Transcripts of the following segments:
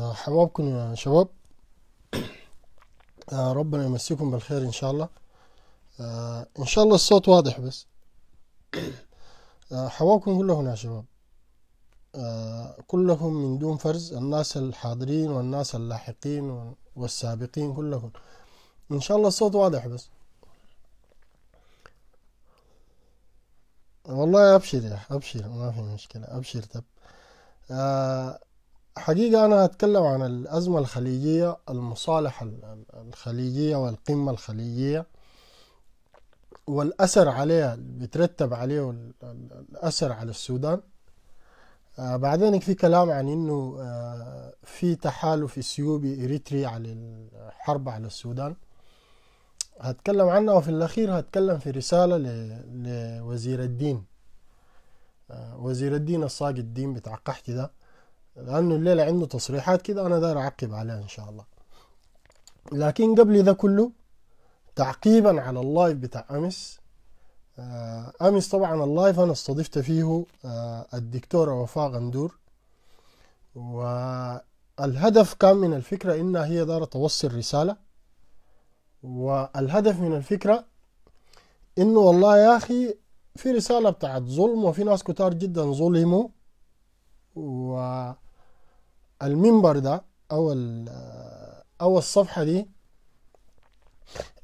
آه، حبابكم يا شباب. آه، ربنا يمسيكم بالخير إن شاء الله. آه، إن شاء الله الصوت واضح بس. حبابكم كلهم يا شباب. كلهم من دون فرز الناس الحاضرين والناس اللاحقين والسابقين كلهم. إن شاء الله الصوت واضح بس. والله أبشر يا أبشر ما في مشكلة أبشر. تب آه، حقيقة أنا هتكلم عن الأزمة الخليجية المصالحة ال- ال- الخليجية والقمة الخليجية والأثر عليها بيترتب عليه الأثر على السودان. آه بعدين في كلام عن إنه آه في تحالف إثيوبي إريتري على الحرب على السودان. هتكلم عنها وفي الأخير هتكلم في رسالة لوزير الدين. آه وزير الدين الصاق الدين بتاع قحتي ده. لأنه الليلة عنده تصريحات كده أنا داير أعقب عليها إن شاء الله. لكن قبل ده كله تعقيبا على ال live بتاع أمس آه، أمس طبعا ال live أنا استضفت فيه آه، الدكتورة وفاء غندور. والهدف كان من الفكرة إنها هي دارة توصل رسالة. والهدف من الفكرة إنه والله يا أخي في رسالة بتاعت ظلم وفي ناس كتار جدا ظلموا. والمنبر ده أو ال- أو الصفحة دي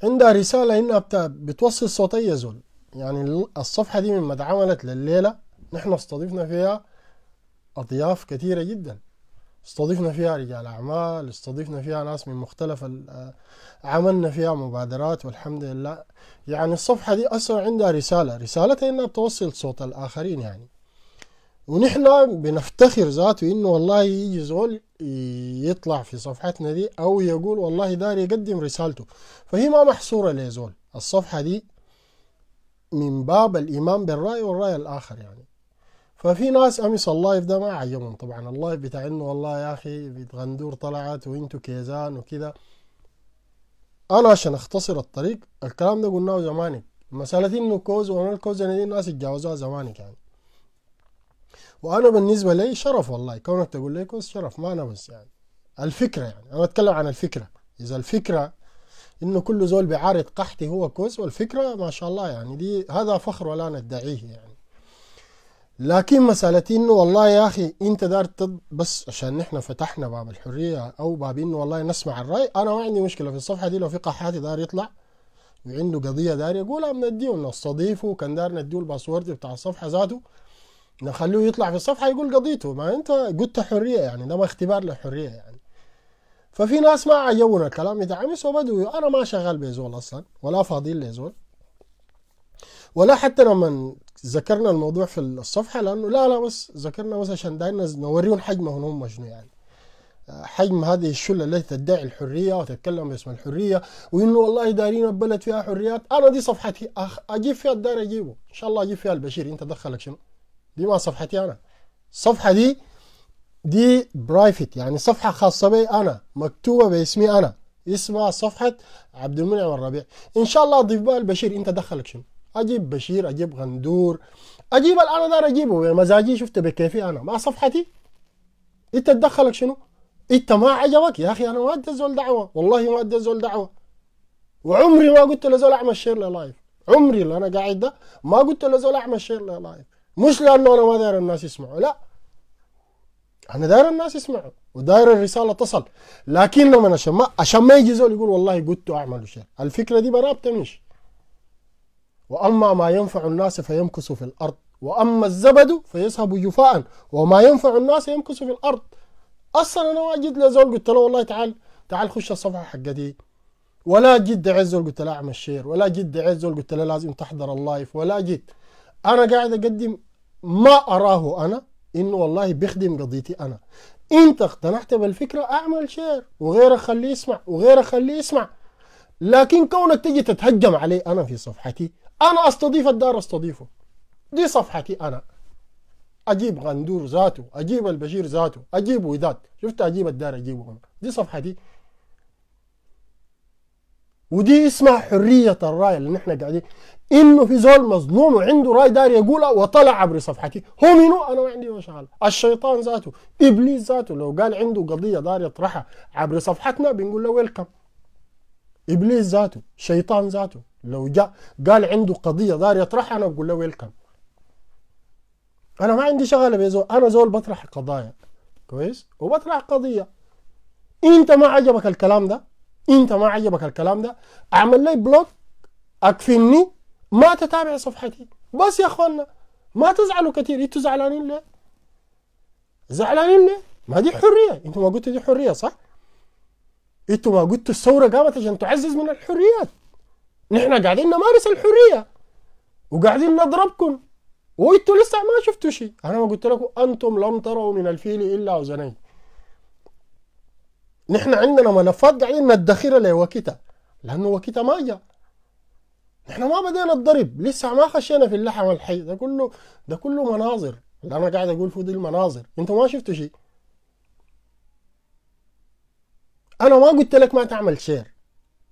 عندها رسالة إنها بتا- بتوصل صوت أي زول. يعني ال- الصفحة دي مما اتعملت لليلة نحن استضفنا فيها أضياف كثيرة جدا. استضفنا فيها رجال أعمال استضفنا فيها ناس من مختلف عملنا فيها مبادرات والحمد لله. يعني الصفحة دي أصلا عندها رسالة رسالتها إنها بتوصل صوت الآخرين يعني. ونحن بنفتخر ذاته إنه والله يجي زول يطلع في صفحتنا دي أو يقول والله داري يقدم رسالته. فهي ما محصورة لزول الصفحة دي من باب الإيمان بالرأي والرأي الآخر يعني. ففي ناس أمس ال live ده ما عجبهم طبعا ال live بتاع إنه والله يا بيت غندور طلعت وإنتوا كيزان وكذا. أنا عشان أختصر الطريق الكلام ده قلناه زمانك. مسألة إنه كوز وأنا الكوز دي الناس اتجاوزوها زمانك يعني. وأنا بالنسبة لي شرف والله. كونك تقول لي كوز شرف. ما أنا بس يعني. الفكرة يعني. أنا أتكلم عن الفكرة. إذا الفكرة إنه كل زول بيعارض قحتي هو كويس والفكرة ما شاء الله يعني. دي هذا فخر ولا ندعيه يعني. لكن مسألة إنه والله يا أخي أنت دار بس عشان نحن فتحنا باب الحرية أو باب إنه والله نسمع الرأي أنا ما عندي مشكلة في الصفحة دي. لو في قحاتي دار يطلع وعنده قضية دار يقولها بنديه نستضيفه كان دار نديه الباسورد بتاع الصفحة ذاته. نخليه يطلع في الصفحة يقول قضيته. ما أنت قلت حرية يعني ده ما اختبار للحرية يعني. ففي ناس ما عجبونا الكلام بتاع امس وبدوا أنا ما شغال بزول أصلا ولا فاضيين لزول. ولا حتى لما ذكرنا الموضوع في الصفحة لأنه لا لا بس ذكرنا بس عشان دايما نوريهم حجمهم هم شنو يعني. حجم هذه الشلة التي تدعي الحرية وتتكلم باسم الحرية وإنه والله دارين البلد فيها حريات. أنا دي صفحتي أخ أجيب فيها الدار أجيبه. إن شاء الله أجيب فيها البشير. أنت دخلك شنو؟ دي ما صفحتي أنا. الصفحة دي دي private يعني صفحة خاصة بي أنا مكتوبة باسمي أنا. اسمها صفحة عبد المنعم الربيع. إن شاء الله أضيف بها البشير. أنت دخلك شنو؟ أجيب بشير أجيب غندور أجيب الأنا دار أجيبه. بمزاجي شفت بكيفي أنا. ما صفحتي. أنت تدخلك شنو؟ أنت ما عجبك؟ يا أخي أنا ما أدي زول دعوة. والله ما أدي زول دعوة. وعمري ما قلت لزول أعمل share لل live عمري اللي أنا قاعد ده ما قلت لزول أعمل share لل live مش لأنه أنا ما داير الناس يسمعوا لا. أنا داير الناس يسمعوا وداير الرسالة تصل. لكن لما عشان ما عشان ما يجي زول يقول والله قلت أعمل share. الفكرة دي برا بتمشي وأما ما ينفع الناس فيمكث في الأرض. وأما الزبد فيذهب جفاء. وما ينفع الناس يمكث في الأرض. أصلا أنا جيت لزول قلت له والله تعال تعال خش الصفحة حقتي. ولا دعيت زول قلت له أعمل share. ولا دعيت زول قلت له لازم تحضر ال live. ولا جيت. أنا قاعد أقدم ما أراه أنا انه والله بيخدم قضيتي أنا. انت اقتنعت بالفكرة أعمل شير وغيرك خليه يسمع وغيرك خليه يسمع. لكن كونك تجي تتهجم علي أنا في صفحتي أنا أستضيف الدار أستضيفه. دي صفحتي أنا. أجيب غندور ذاته أجيب البشير ذاته أجيب وداد شفت؟ أجيب الدار أجيبه أنا. دي صفحتي. ودي اسمها حرية الرأي اللي نحن قاعدين. انه في زول مظلوم وعنده رأي داري يقولها وطلع عبر صفحتي. هو منو؟ أنا ما عندي مشغل الشيطان ذاته إبليس ذاته لو قال عنده قضية داري يطرحها عبر صفحتنا بنقول له ويلكم إبليس ذاته شيطان ذاته لو جاء قال عنده قضية داري يطرحها أنا بقول له ويلكم أنا ما عندي شغله بزول أنا زول بطرح قضايا. كويس؟ وبطرح قضية. إنت ما عجبك الكلام ده؟ إنت ما عجبك الكلام ده؟ أعمل لي بلوك اكفني ما تتابع صفحتي. بس يا اخوانا ما تزعلوا كثير. إنتوا زعلانين ليه؟ زعلانين ليه؟ ما دي حرية. إنتوا ما قلتوا دي حرية صح؟ إنتوا ما قلتوا الثورة قامت عشان تعزز من الحريات. نحن قاعدين نمارس الحرية. وقاعدين نضربكم. وإنتوا لسه ما شفتوا شيء. أنا ما قلت لكم أنتم لم تروا من الفيل إلا اذنين نحن عندنا ملفات قاعدين ندخرها لوقتها. لأنه وقتها ما جاء. نحن ما بدينا الضرب لسه ما خشينا في اللحم الحي ده كله ده كله مناظر. اللي أنا قاعد أقول فيه دي المناظر. أنتوا ما شفتوا شيء؟ أنا ما قلت لك ما تعمل share.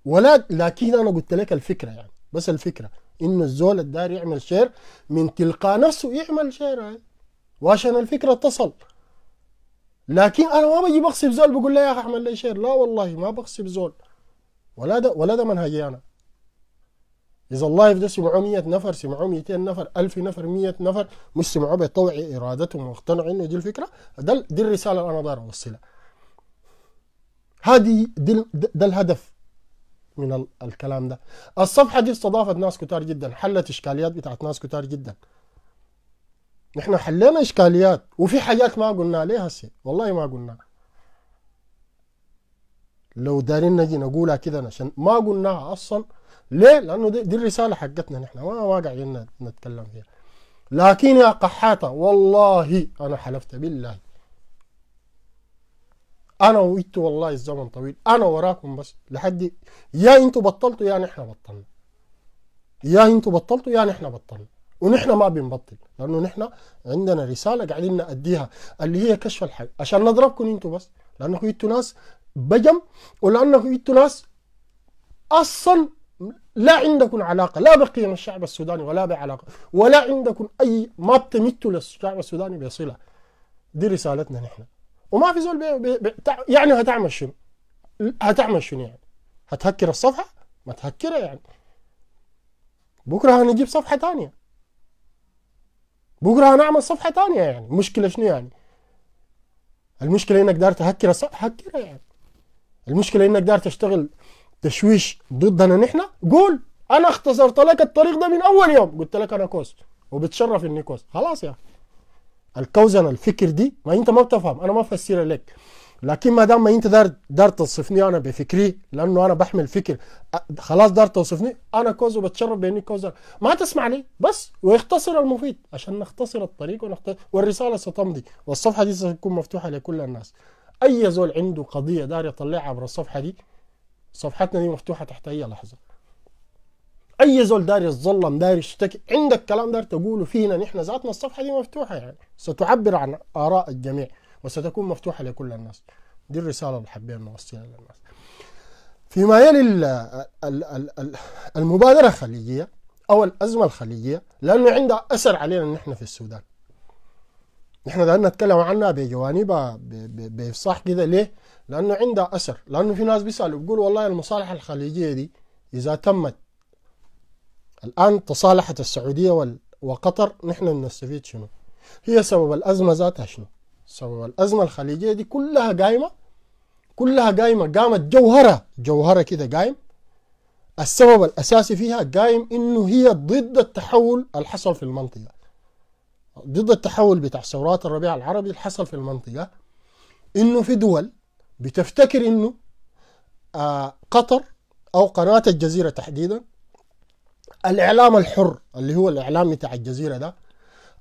ولا لكن أنا قلت لك الفكرة يعني. بس الفكرة انه الزول الدار يعمل share من تلقاء نفسه يعمل share. يعني وعشان الفكرة تصل لكن أنا ما بجي بغصب زول بقول له يا أخي اعمل لي share. لا والله ما بغصب زول. ولا ده ولا ده منهجي أنا. إذا ال live ده سمعوه 100 نفر سمعوه 200 نفر 1000 نفر 100 نفر مش سمعوه بطوع إرادتهم واقتنعوا إنه دي الفكرة. ده دي الرسالة اللي أنا داير أوصلها. هذه دي ده الهدف من الكلام ده. الصفحة دي استضافت ناس كتار جدا حلت إشكاليات بتاعت ناس كتار جدا. نحن حلينا إشكاليات وفي حاجات ما قلنا ليه هسه والله ما قلنا. لو دارين نجي نقولها كده عشان ما قلناها أصلا ليه؟ لأنه دي, دي الرسالة حقتنا نحن ما قاعدين نتكلم فيها. لكن يا قحاطة والله أنا حلفت بالله. أنا وإنتوا والله الزمن طويل. أنا وراكم بس لحد يا إنتوا بطلتوا يا نحن بطلنا. يا إنتوا بطلتوا يا نحن بطلنا. ونحن ما بنبطل لأنه نحن عندنا رسالة قاعدين نأديها اللي هي كشف الحق عشان نضربكم إنتوا بس لأنكم إنتوا ناس بجم ولأنكم إنتوا ناس أصلا لا عندكم علاقة لا بقيم الشعب السوداني ولا بعلاقه ولا عندكم أي ما بتمتوا للشعب السوداني بصلة دي رسالتنا نحن وما في زول بي بي بي يعني هتعمل شنو؟ هتعمل شنو يعني؟ هتهكر الصفحة؟ ما تهكرها يعني بكرة هنجيب صفحة ثانية بكرة هنعمل صفحة ثانية يعني المشكلة شنو يعني؟ المشكلة إنك دار تهكر الصفحه هكرها يعني المشكلة إنك دار تشتغل تشويش ضدنا نحن؟ قول. أنا اختصرت لك الطريق ده من أول يوم. قلت لك أنا كوس وبتشرف إني كوس خلاص يا الكوزنه الفكر دي ما أنت ما بتفهم. أنا ما افسرها لك. لكن ما دام ما أنت دار دار توصفني أنا بفكري لأنه أنا بحمل فكر. خلاص دار توصفني. أنا كوز وبتشرف بإني كوز. ما تسمع لي بس. ويختصر المفيد. عشان نختصر الطريق ونختصر والرسالة ستمضي. والصفحة دي ستكون مفتوحة لكل الناس. أي زول عنده قضية دار يطلعها عبر الصفحة دي صفحتنا دي مفتوحة تحت اي لحظة. أي زول داري يتظلم داري يشتكي عندك كلام دار تقوله فينا نحن ذاتنا الصفحة دي مفتوحة يعني. ستعبر عن آراء الجميع وستكون مفتوحة لكل الناس. دي الرسالة اللي حابين نوصلها للناس. فيما يلي المبادرة الخليجية أو الأزمة الخليجية لأنه عندها أثر علينا نحن في السودان. نحن دارنا نتكلم عنها بجوانبها بإفصاح كده. ليه؟ لأنه عندها أثر. لأنه في ناس بيسألوا بيقولوا والله المصالح الخليجية دي إذا تمت الآن تصالحت السعودية وقطر نحن نستفيد شنو؟ هي سبب الأزمة ذاتها شنو؟ سبب الأزمة الخليجية دي كلها قايمة كلها قايمة. قامت جوهرة جوهرة كده قايم. السبب الأساسي فيها قايم إنه هي ضد التحول اللي حصل في المنطقة. ضد التحول بتاع ثورات الربيع العربي اللي حصل في المنطقة. إنه في دول بتفتكر إنه آه قطر أو قناة الجزيرة تحديدا الإعلام الحر اللي هو الإعلام بتاع الجزيرة ده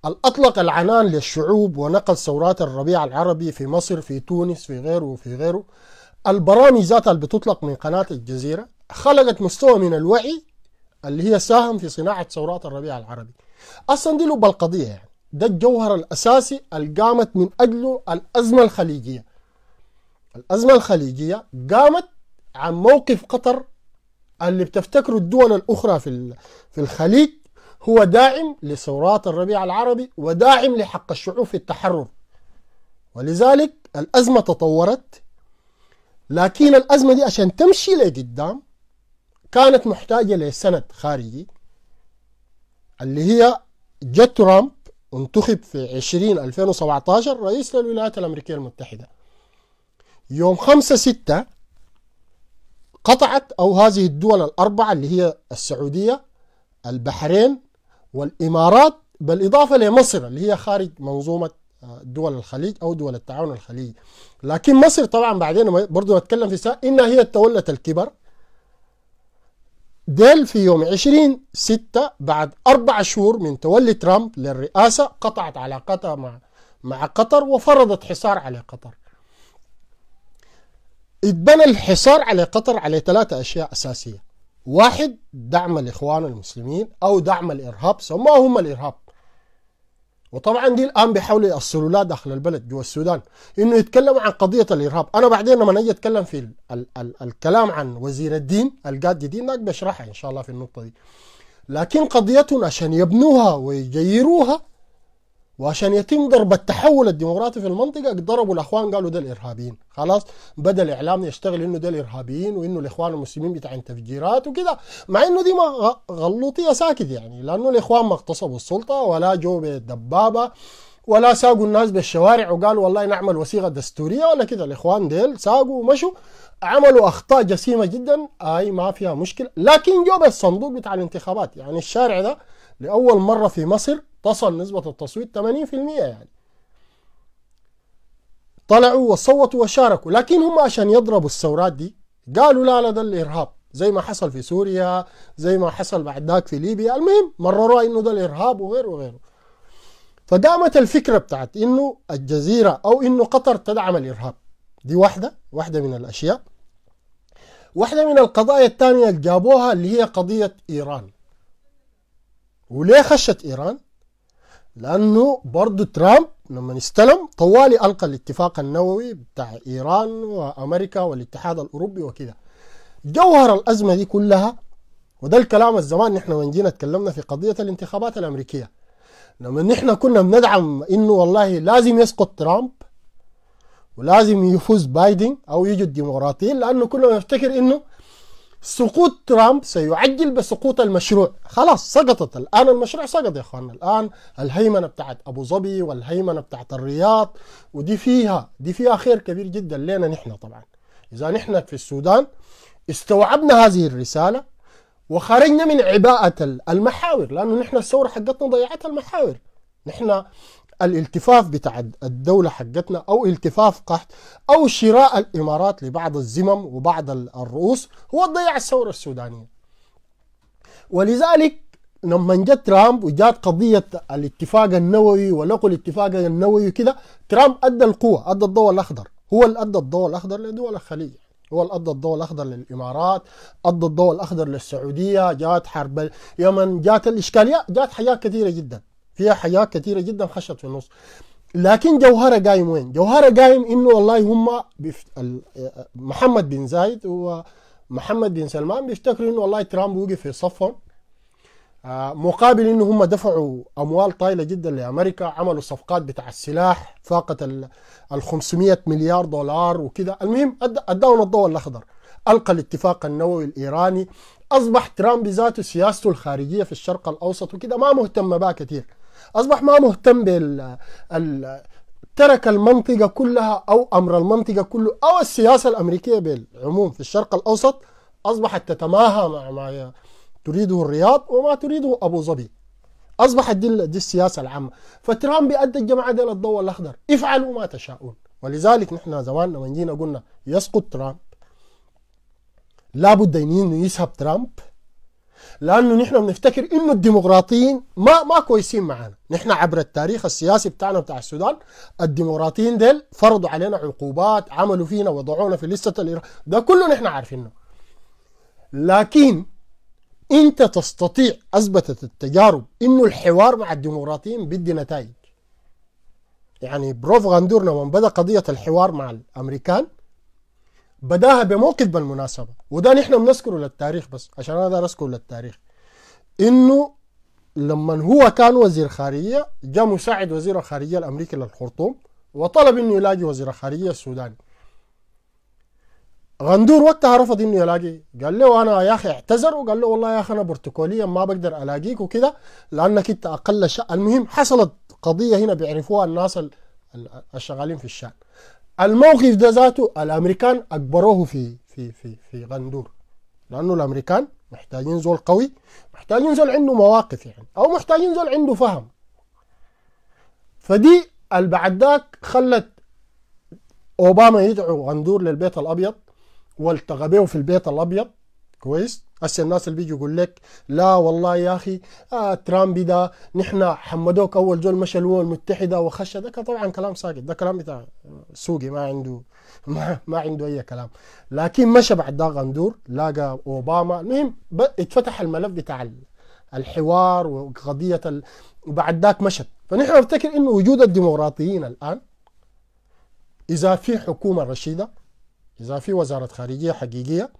اطلق العنان للشعوب ونقل ثورات الربيع العربي في مصر في تونس في غيره وفي غيره البرامج ذاتها اللي بتطلق من قناة الجزيرة خلقت مستوى من الوعي اللي هي ساهم في صناعة ثورات الربيع العربي. أصلا دي لب القضية يعني. ده الجوهر الأساسي اللي قامت من أجله الأزمة الخليجية. الأزمة الخليجية قامت عن موقف قطر اللي بتفتكروا الدول الأخرى في في الخليج هو داعم لثورات الربيع العربي وداعم لحق الشعوب في التحرر. ولذلك الأزمة تطورت لكن الأزمة دي عشان تمشي لقدام كانت محتاجة لسند خارجي اللي هي جت ترامب انتخب في 20 2017 رئيس للولايات الأمريكية المتحدة. يوم 5 6 قطعت أو هذه الدول الأربعة اللي هي السعودية البحرين والإمارات بالإضافة لمصر اللي هي خارج منظومة آه، دول الخليج أو دول التعاون الخليجي. لكن مصر طبعا بعدين برضو نتكلم في ساعة إنها هي تولت الكبر. ديل في يوم 20 6 بعد أربع شهور من تولي ترامب للرئاسة قطعت علاقتها مع مع قطر وفرضت حصار على قطر. اتبنى الحصار على قطر على ثلاثة أشياء أساسية. واحد دعم الإخوان المسلمين أو دعم الإرهاب سموه هم الإرهاب. وطبعا دي الآن بيحاولوا يوصلوا لها داخل البلد جوا السودان إنه يتكلموا عن قضية الإرهاب. أنا بعدين لما أجي أتكلم في ال ال ال الكلام عن وزير الدين القاد الدين بشرحها إن شاء الله في النقطة دي. لكن قضيتهم عشان يبنوها ويجيروها وعشان يتم ضرب التحول الديمقراطي في المنطقة ضربوا الأخوان قالوا ده الارهابيين خلاص بدأ الإعلام يشتغل إنه ده الارهابيين وإنه الإخوان المسلمين بتاع تفجيرات وكده مع إنه دي ما غلوطيه ساكت يعني لأنه الإخوان ما اغتصبوا السلطة ولا جو بالدبابة ولا ساقوا الناس بالشوارع وقالوا والله نعمل وثيقة دستورية ولا كده. الإخوان ديل ساقوا ومشوا عملوا أخطاء جسيمة جدا أي ما فيها مشكلة. لكن جو بالصندوق بتاع الانتخابات يعني الشارع ده لأول مرة في مصر تصل نسبة التصويت 80% يعني. طلعوا وصوتوا وشاركوا لكن هم عشان يضربوا الثورات دي قالوا لا لا ده الإرهاب. زي ما حصل في سوريا زي ما حصل بعد ذاك في ليبيا. المهم مرروها إنه ده الإرهاب وغيره وغيره. فقامت الفكرة بتاعت إنه الجزيرة أو إنه قطر تدعم الإرهاب. دي واحدة واحدة من الأشياء. واحدة من القضايا الثانية اللي جابوها اللي هي قضية إيران. وليه خشت إيران؟ لأنه برضه ترامب لما استلم طوالي ألقى الاتفاق النووي بتاع إيران وأمريكا والاتحاد الأوروبي وكده جوهر الأزمة دي كلها وده الكلام الزمان نحن من جينا تكلمنا في قضية الانتخابات الأمريكية. لما نحن كنا بندعم إنه والله لازم يسقط ترامب ولازم يفوز بايدن أو يجوا الديمقراطيين لأنه كنا نفتكر إنه سقوط ترامب سيعجل بسقوط المشروع. خلاص سقطت. الآن المشروع سقط يا أخوانا الآن الهيمنة بتاعت أبو ظبي والهيمنة بتاعت الرياض ودي فيها دي فيها خير كبير جدا لنا نحن طبعا. إذا نحن في السودان استوعبنا هذه الرسالة وخرجنا من عباءة المحاور لأنه نحن الثورة حقتنا ضيعت المحاور. نحن الالتفاف بتاع الدولة حقتنا أو التفاف قحط أو شراء الإمارات لبعض الزمم وبعض الرؤوس هو ضيع الثورة السودانية. ولذلك لما جت ترامب وجات قضية الاتفاق النووي ولقوا الاتفاق النووي كده ترامب أدى القوة أدى الضوء الأخضر. هو اللي أدى الضوء الأخضر لدول الخليج. هو اللي أدى الضوء الأخضر للإمارات أدى الضوء الأخضر للسعودية جات حرب اليمن جات الإشكاليات جات حاجات كثيرة جدا. فيها حاجات كثيره جدا خشت في النص. لكن جوهرة قايم وين؟ جوهرة قايم إنه والله هم بف... محمد بن زايد ومحمد بن سلمان بيفتكروا إنه والله ترامب وقف في صفهم. آه، مقابل إنه هم دفعوا أموال طايلة جدا لأمريكا عملوا صفقات بتاع السلاح فاقت ال 500 مليار دولار وكده. المهم أداهم الضوء الأخضر. ألقى الاتفاق النووي الإيراني. أصبح ترامب بذاته سياسته الخارجية في الشرق الأوسط وكده ما مهتم بها كثير. أصبح ما مهتم بال ال... ترك المنطقة كلها أو أمر المنطقة كله أو السياسة الأمريكية بالعموم في الشرق الأوسط أصبحت تتماهى مع ما تريده الرياض وما تريده أبو ظبي. أصبحت دي, دي السياسة العامة. فترامب أدى الجماعة دي الضوء الأخضر. افعلوا ما تشاءون. ولذلك نحن زمان لما جينا قلنا يسقط ترامب. لابد إنه يسحب ترامب. لأنه نحن بنفتكر إنه الديمقراطيين ما ما كويسين معنا. نحن عبر التاريخ السياسي بتاعنا بتاع السودان الديمقراطيين ديل فرضوا علينا عقوبات عملوا فينا وضعونا في لستة الإرهاب ده كله نحن عارفينه. لكن أنت تستطيع أثبتت التجارب إنه الحوار مع الديمقراطيين بيدي نتائج. يعني بروف غاندور لما بدأ قضية الحوار مع الأمريكان بداها بموقف بالمناسبة. وده نحن بنذكره للتاريخ بس عشان هذا نذكره للتاريخ. إنه لما هو كان وزير خارجية جاء مساعد وزير الخارجية الأمريكي للخرطوم وطلب إنه يلاقي وزير الخارجية السوداني. غندور وقتها رفض إنه يلاقي. قال له أنا يا أخي اعتذر وقال له والله يا أخي أنا بروتوكوليا ما بقدر ألاقيك وكذا لأنك أنت أقل شيء المهم حصلت قضية هنا بيعرفوها الناس الشغالين في الشأن. الموقف ده ذاته الأمريكان أجبروه في في في في غندور. لأنه الأمريكان محتاجين زول قوي محتاجين زول عنده مواقف يعني أو محتاجين زول عنده فهم. فدي اللي ذاك خلت أوباما يدعو غندور للبيت الأبيض والتقى في البيت الأبيض. كويس؟ هسه الناس اللي بيجوا يقول لك لا والله يا أخي آه ترامب ده نحن حمدوك أول زول مشى الأمم المتحدة وخش. ده طبعا كلام ساقط. ده كلام بتاع سوقي ما عنده ما, ما عنده أي كلام. لكن مشى بعد ده غندور لاقى أوباما. المهم اتفتح الملف بتاع الحوار وقضية ال... وبعد ذاك مشت. فنحن نفتكر إنه وجود الديمقراطيين الآن إذا في حكومة رشيدة إذا في وزارة خارجية حقيقية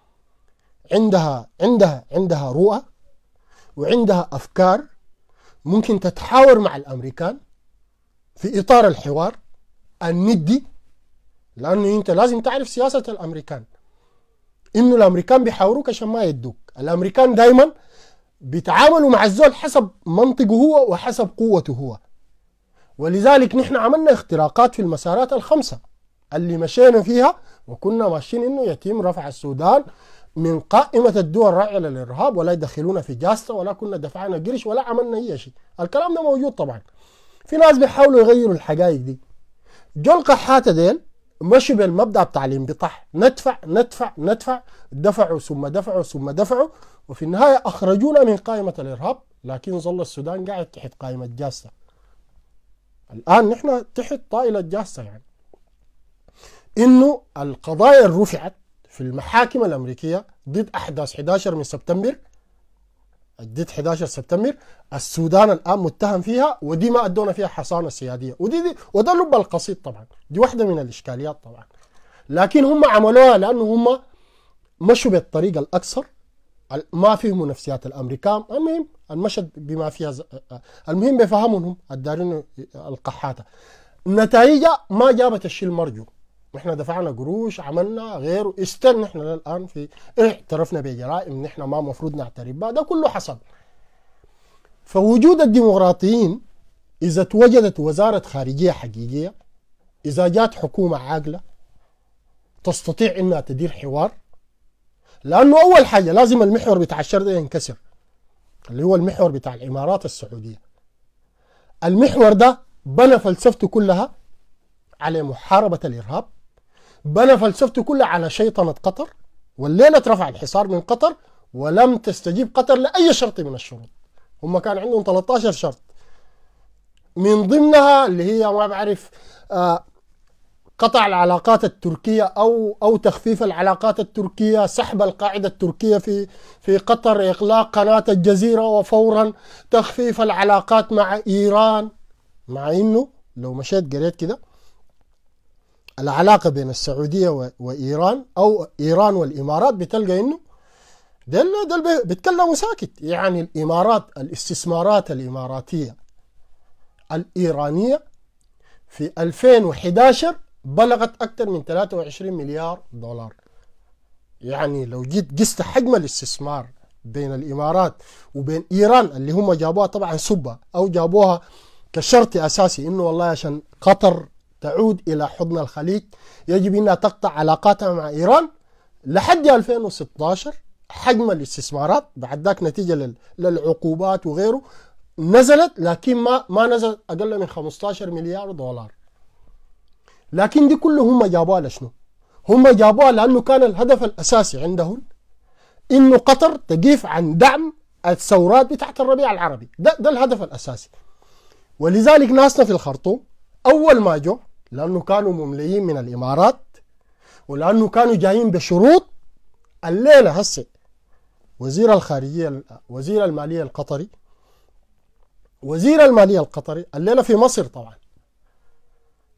عندها عندها عندها رؤى وعندها أفكار ممكن تتحاور مع الأمريكان في إطار الحوار الندي لأنه أنت لازم تعرف سياسة الأمريكان. إنه الأمريكان بيحاوروك عشان ما يدوك. الأمريكان دائما بيتعاملوا مع الزول حسب منطقه هو وحسب قوته هو. ولذلك نحن عملنا اختراقات في المسارات الخمسة اللي مشينا فيها وكنا ماشيين إنه يتم رفع السودان من قائمة الدول الراعية للإرهاب ولا يدخلونا في جاسة ولا كنا دفعنا قرش ولا عملنا أي شيء. الكلام ده موجود طبعا. في ناس بيحاولوا يغيروا الحقائق دي. جو القحاتة ديل مشوا بالمبدأ بتاع الانبطاح. ندفع ندفع ندفع. دفعوا ثم دفعوا ثم دفعوا. وفي النهاية أخرجونا من قائمة الإرهاب. لكن ظل السودان قاعد تحت قائمة جاسة. الآن نحن تحت طائلة جاسة يعني. إنه القضايا اللي رفعت في المحاكم الأمريكية ضد أحداث 11 من سبتمبر ضد 11 سبتمبر السودان الآن متهم فيها ودي ما أدونا فيها حصانة سيادية. ودي دي وده لب القصيد طبعا. دي واحدة من الإشكاليات طبعا. لكن هم عملوها لأنه هم مشوا بالطريقة الأكثر ما فهموا نفسيات الأمريكان. المهم المشهد بما فيها ز... المهم بفهمهم الدارين القحاته نتائجها ما جابت الشيء المرجو إحنا دفعنا قروش عملنا غيره. استن إحنا للان في اعترفنا بجرائم نحن ما مفروض نعترف بها. ده كله حصل. فوجود الديمقراطيين إذا توجدت وزارة خارجية حقيقية إذا جات حكومة عاقلة تستطيع إنها تدير حوار. لأنه أول حاجة لازم المحور بتاع الشر ده ينكسر اللي هو المحور بتاع الإمارات السعودية. المحور ده بنى فلسفته كلها على محاربة الإرهاب. بنى فلسفته كلها على شيطنة قطر والليلة رفع الحصار من قطر ولم تستجيب قطر لأي شرط من الشروط. هم كان عندهم 13 شرط. من ضمنها اللي هي ما بعرف آه قطع العلاقات التركية أو أو تخفيف العلاقات التركية سحب القاعدة التركية في في قطر إغلاق قناة الجزيرة وفورا تخفيف العلاقات مع إيران. مع إنه لو مشيت قريت كده العلاقة بين السعودية وإيران أو إيران والإمارات بتلقى إنه دل دل بيتكلموا ساكت. يعني الإمارات الاستثمارات الإماراتية الإيرانية في 2011 بلغت أكثر من 23 مليار دولار. يعني لو جيت قست حجم الاستثمار بين الإمارات وبين إيران اللي هم جابوها طبعا سبة أو جابوها كشرط أساسي إنه والله عشان قطر تعود إلى حضن الخليج. يجب أنها تقطع علاقاتها مع إيران لحد 2016 حجم الاستثمارات. بعد ذاك نتيجة للعقوبات وغيره نزلت لكن ما ما نزلت أقل من 15 مليار دولار. لكن دي كله هم جابوها لشنو؟ هم جابوها لأنه كان الهدف الأساسي عندهم إنه قطر تقيف عن دعم الثورات بتاعت الربيع العربي. ده, ده الهدف الأساسي. ولذلك ناسنا في الخرطوم أول ما جو لأنه كانوا ممليين من الإمارات ولأنه كانوا جايين بشروط الليلة هسه. وزير الخارجية وزير المالية القطري وزير المالية القطري الليلة في مصر طبعا.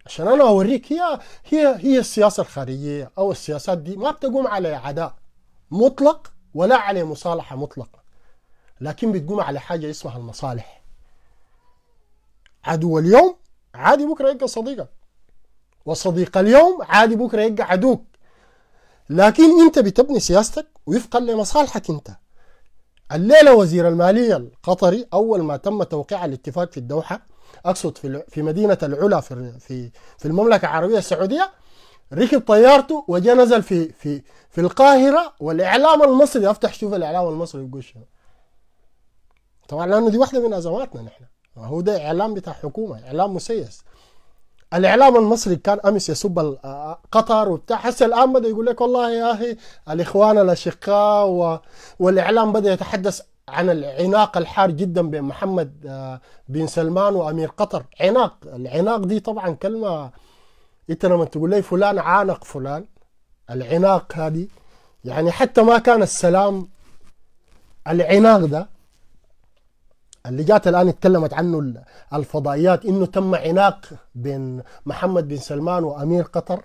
عشان أنا أوريك هي هي هي السياسة الخارجية أو السياسات دي ما بتقوم على عداء مطلق ولا على مصالحة مطلقة لكن بتقوم على حاجة اسمها المصالح. عدو اليوم عادي بكرة يبقى صديقك. وصديق اليوم عادي بكرة يبقى عدوك. لكن انت بتبني سياستك وفقا لمصالحك انت. الليلة وزير المالية القطري أول ما تم توقيع الاتفاق في الدوحة أقصد في في مدينة العلا في في في المملكة العربية السعودية ركب طيارته وجا نزل في في في القاهرة والإعلام المصري أفتح شوف الإعلام المصري يقول شنو طبعا لأنه دي واحدة من أزماتنا نحن. هو ده إعلام بتاع حكومة إعلام مسيس. الإعلام المصري كان أمس يسب قطر وبتاع. هسه الآن بدأ يقول لك والله يا أخي الإخوان الأشقاء و... والإعلام بدأ يتحدث عن العناق الحار جدا بين محمد بن سلمان وأمير قطر. عناق العناق دي طبعا كلمة انت لما تقول لي فلان عانق فلان. العناق هذه يعني حتى ما كان السلام العناق ده اللي جات الآن اتكلمت عنه الفضائيات إنه تم عناق بين محمد بن سلمان وأمير قطر.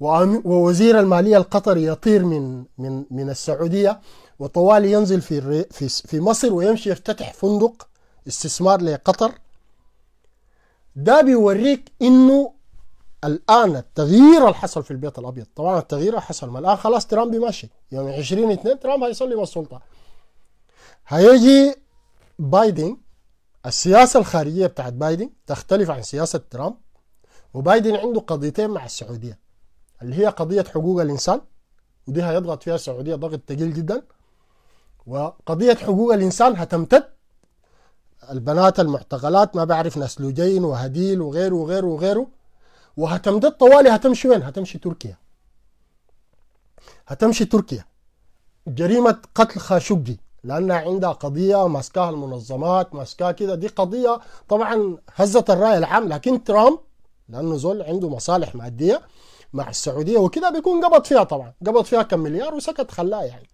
ووزير المالية القطري يطير من من من السعودية وطوالي ينزل في في في مصر ويمشي يفتتح فندق استثمار لقطر. ده بيوريك إنه الآن التغيير اللي حصل في البيت الأبيض. طبعا التغيير حصل ما الآن خلاص ترامب ماشي. يوم 20 2 ترامب هيسلم السلطة. هيجي بايدن السياسة الخارجية بتاعت بايدن تختلف عن سياسة ترامب وبايدن عنده قضيتين مع السعودية اللي هي قضية حقوق الإنسان ودي هيضغط فيها السعودية ضغط ثقيل جدا وقضية حقوق الإنسان هتمتد. البنات المعتقلات ما بعرف نسلوجين وهديل وغيره وغيره وغيره وهتمتد طوالي هتمشي وين؟ هتمشي تركيا. هتمشي تركيا. جريمة قتل خاشقجي. لانها عندها قضية ماسكاها المنظمات ماسكاها كده. دي قضية طبعا هزت الرأي العام لكن ترامب لأنه زول عنده مصالح مادية مع السعودية وكده بيكون قبض فيها طبعا قبض فيها كم مليار وسكت خلاه يعني.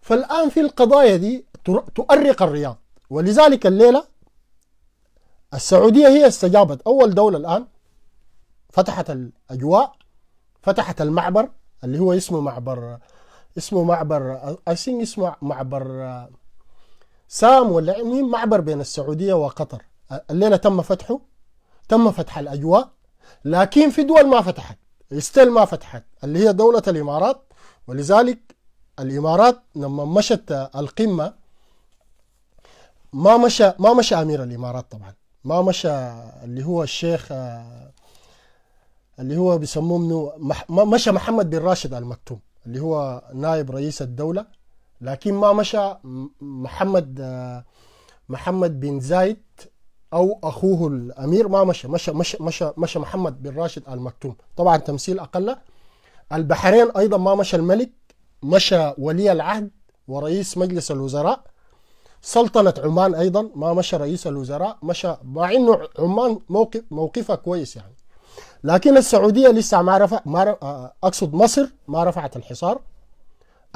فالآن في القضايا دي تؤرق الرياض. ولذلك الليلة السعودية هي استجابت. أول دولة الآن فتحت الأجواء فتحت المعبر اللي هو اسمه معبر اسمه معبر اي اسمه معبر سام ولا مين؟ معبر بين السعودية وقطر. الليلة تم فتحه تم فتح الأجواء لكن في دول ما فتحت ستيل ما فتحت اللي هي دولة الإمارات. ولذلك الإمارات لما مشت القمة ما مشى ما مشى أمير الإمارات طبعا. ما مشى اللي هو الشيخ اللي هو بيسموه منه مشى محمد بن راشد المكتوم. اللي هو نائب رئيس الدولة لكن ما مشى محمد محمد بن زايد أو أخوه الأمير ما مشى مشى مشى مشى, مشى محمد بن راشد المكتوم. طبعا تمثيل أقل. البحرين أيضا ما مشى الملك مشى ولي العهد ورئيس مجلس الوزراء. سلطنة عمان أيضا ما مشى رئيس الوزراء مشى مع إنه عمان موقف موقفها كويس يعني. لكن السعودية لسه ما رفع ما أقصد مصر ما رفعت الحصار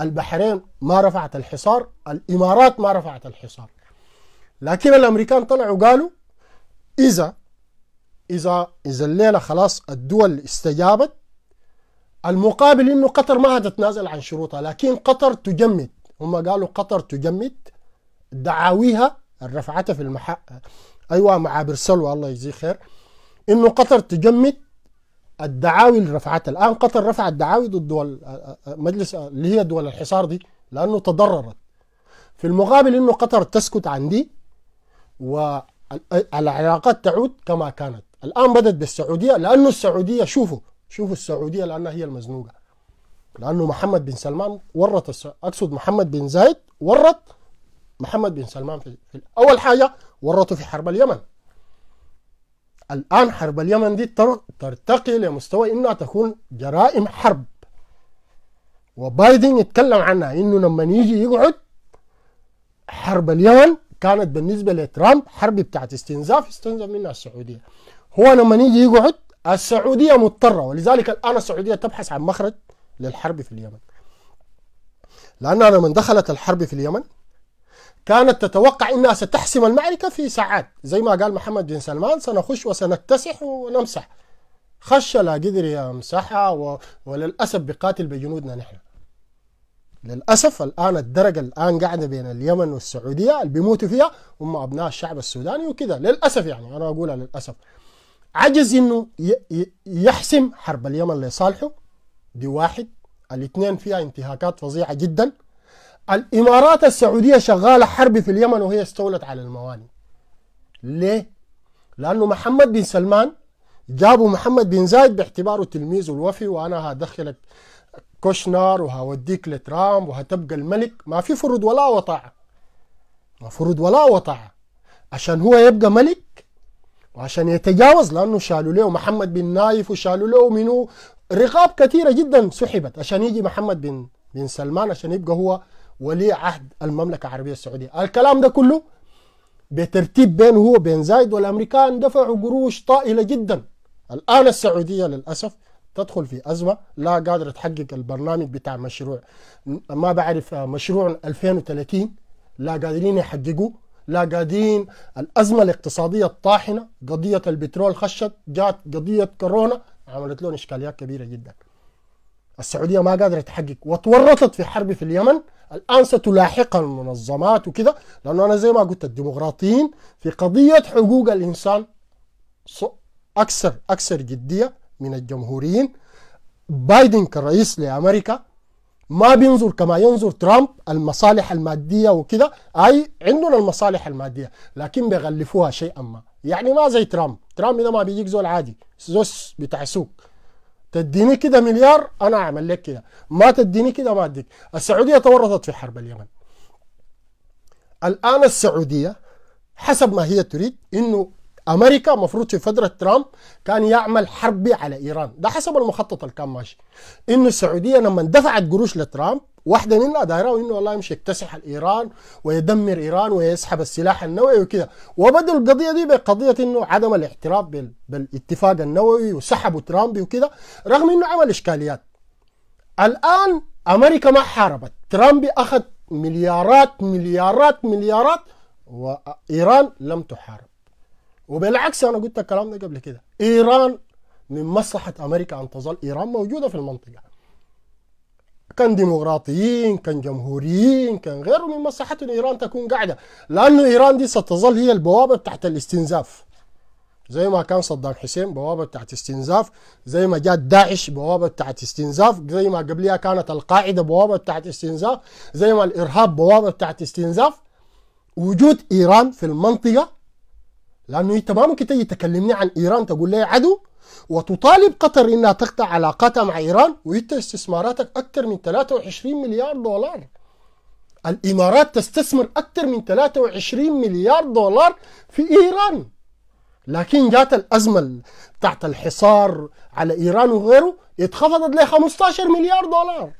البحرين ما رفعت الحصار الإمارات ما رفعت الحصار. لكن الأمريكان طلعوا قالوا اذا اذا إذا الليلة خلاص الدول استجابت المقابل إنه قطر ما هتتنازل عن شروطها لكن قطر تجمد. هم قالوا قطر تجمد دعاويها رفعتها في المحا أيوه مع برسلوى الله يجزيه خير إنه قطر تجمد الدعاوي اللي رفعتها الآن قطر رفعت دعاوي ضد دول مجلس اللي هي دول الحصار دي لأنه تضررت. في المقابل إنه قطر تسكت عن دي والعلاقات تعود كما كانت. الآن بدأت بالسعودية لأنه السعودية شوفوا شوفوا السعودية لأنها هي المزنوقة. لأنه محمد بن سلمان ورط الس... أقصد محمد بن زايد ورط محمد بن سلمان في, في أول حاجة ورطه في حرب اليمن. الآن حرب اليمن دي ترتقي لمستوى إنها تكون جرائم حرب. وبايدن يتكلم عنها إنه لما يجي يقعد حرب اليمن كانت بالنسبة لترامب حرب بتاعت استنزاف استنزف منها السعودية. هو لما يجي يقعد السعودية مضطرة ولذلك الآن السعودية تبحث عن مخرج للحرب في اليمن. لأنها لما دخلت الحرب في اليمن كانت تتوقع إنها ستحسم المعركة في ساعات. زي ما قال محمد بن سلمان سنخش وسنكتسح ونمسح. خش لا قدر يمسحها و... وللأسف بقاتل بجنودنا نحن. للأسف الآن الدرجة الآن قاعدة بين اليمن والسعودية اللي بيموتوا فيها هم أبناء الشعب السوداني وكذا. للأسف يعني أنا أقولها للأسف. عجز إنه يحسم حرب اليمن لصالحه. دي واحد. الاثنين فيها انتهاكات فظيعة جدا. الإمارات السعودية شغالة حرب في اليمن وهي استولت على الموانئ. ليه؟ لأنه محمد بن سلمان جابوا محمد بن زايد باعتباره تلميذه الوفي وأنا هدخلك كوشنار وهوديك لترامب وهتبقى الملك. ما في فرض ولا وطاعة. ما فرض ولا وطاعة. عشان هو يبقى ملك وعشان يتجاوز لأنه شالوا له محمد بن نايف وشالوا له منو رقاب كثيرة جدا سحبت عشان يجي محمد بن بن سلمان عشان يبقى هو ولي عهد المملكة العربية السعودية. الكلام ده كله بترتيب بينه هو وبين زايد والأمريكان دفعوا قروش طائلة جدا. الان السعودية للأسف تدخل في أزمة لا قادرة تحقق البرنامج بتاع مشروع. ما بعرف مشروع 2030 لا قادرين يحققوه. لا قادرين. الأزمة الاقتصادية الطاحنة قضية البترول خشت جات قضية كورونا عملت لهم إشكاليات كبيرة جدا. السعودية ما قادرة تحقق وتورطت في حرب في اليمن. الآن ستلاحقها المنظمات وكذا لأنه أنا زي ما قلت الديمقراطيين في قضية حقوق الإنسان أكثر أكثر جدية من الجمهوريين. بايدن كرئيس لأمريكا ما بينظر كما ينظر ترامب المصالح المادية وكذا. أي عندنا المصالح المادية لكن بيغلفوها شيئا ما. يعني ما زي ترامب. ترامب ده ما بيجيك زول عادي زوس بتاع سوق. تديني كده مليار أنا أعمل لك كده. ما تديني كده ما أديك. السعودية تورطت في حرب اليمن. الآن السعودية حسب ما هي تريد إنه أمريكا مفروض في فترة ترامب كان يعمل حربي على إيران. ده حسب المخطط اللي كان ماشي. إنه السعودية لما دفعت قروش لترامب واحدة منها دايرة انه والله يمشي يكتسح الإيران ويدمر إيران ويسحب السلاح النووي وكذا. وبدل القضية دي بقضيه إنه عدم الاعتراف بالاتفاق النووي وسحبوا ترامب وكذا رغم إنه عمل إشكاليات. الآن أمريكا ما حاربت. ترامب أخذ مليارات مليارات مليارات وإيران لم تحارب. وبالعكس أنا قلت الكلام ده قبل كده. إيران من مصلحة أمريكا أن تظل إيران موجودة في المنطقة. كان ديمقراطيين كان جمهوريين كان غيره من مصلحتهم إيران تكون قاعدة لأنه إيران دي ستظل هي البوابة تحت الاستنزاف. زي ما كان صدام حسين بوابة بتاعت استنزاف زي ما جات داعش بوابة بتاعت استنزاف زي ما قبلها كانت القاعدة بوابة بتاعت استنزاف زي ما الإرهاب بوابة بتاعت استنزاف. وجود إيران في المنطقة لأنه أنت ما ممكن تجي تكلمني عن إيران تقول لي عدو وتطالب قطر إنها تقطع علاقاتها مع إيران وانت استثماراتك أكثر من 23 مليار دولار. الإمارات تستثمر أكثر من 23 مليار دولار في إيران. لكن جات الأزمة تحت الحصار على إيران وغيره اتخفضت ل 15 مليار دولار.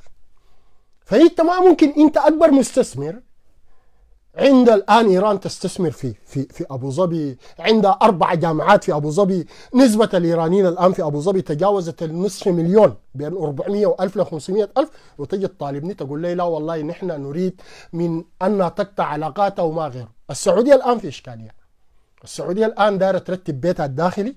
فأنت ما ممكن أنت أكبر مستثمر عند الآن إيران تستثمر في في في أبو ظبي. عندها أربع جامعات في أبو ظبي. نسبة الإيرانيين الآن في أبو ظبي تجاوزت النصف مليون بين 400 و1000 ل 500 ألف. وتجي تطالبني تقول لي لا والله نحن نريد من أن تقطع علاقاتها وما غيره. السعودية الآن في إشكالية. السعودية الآن دايرة ترتب بيتها الداخلي.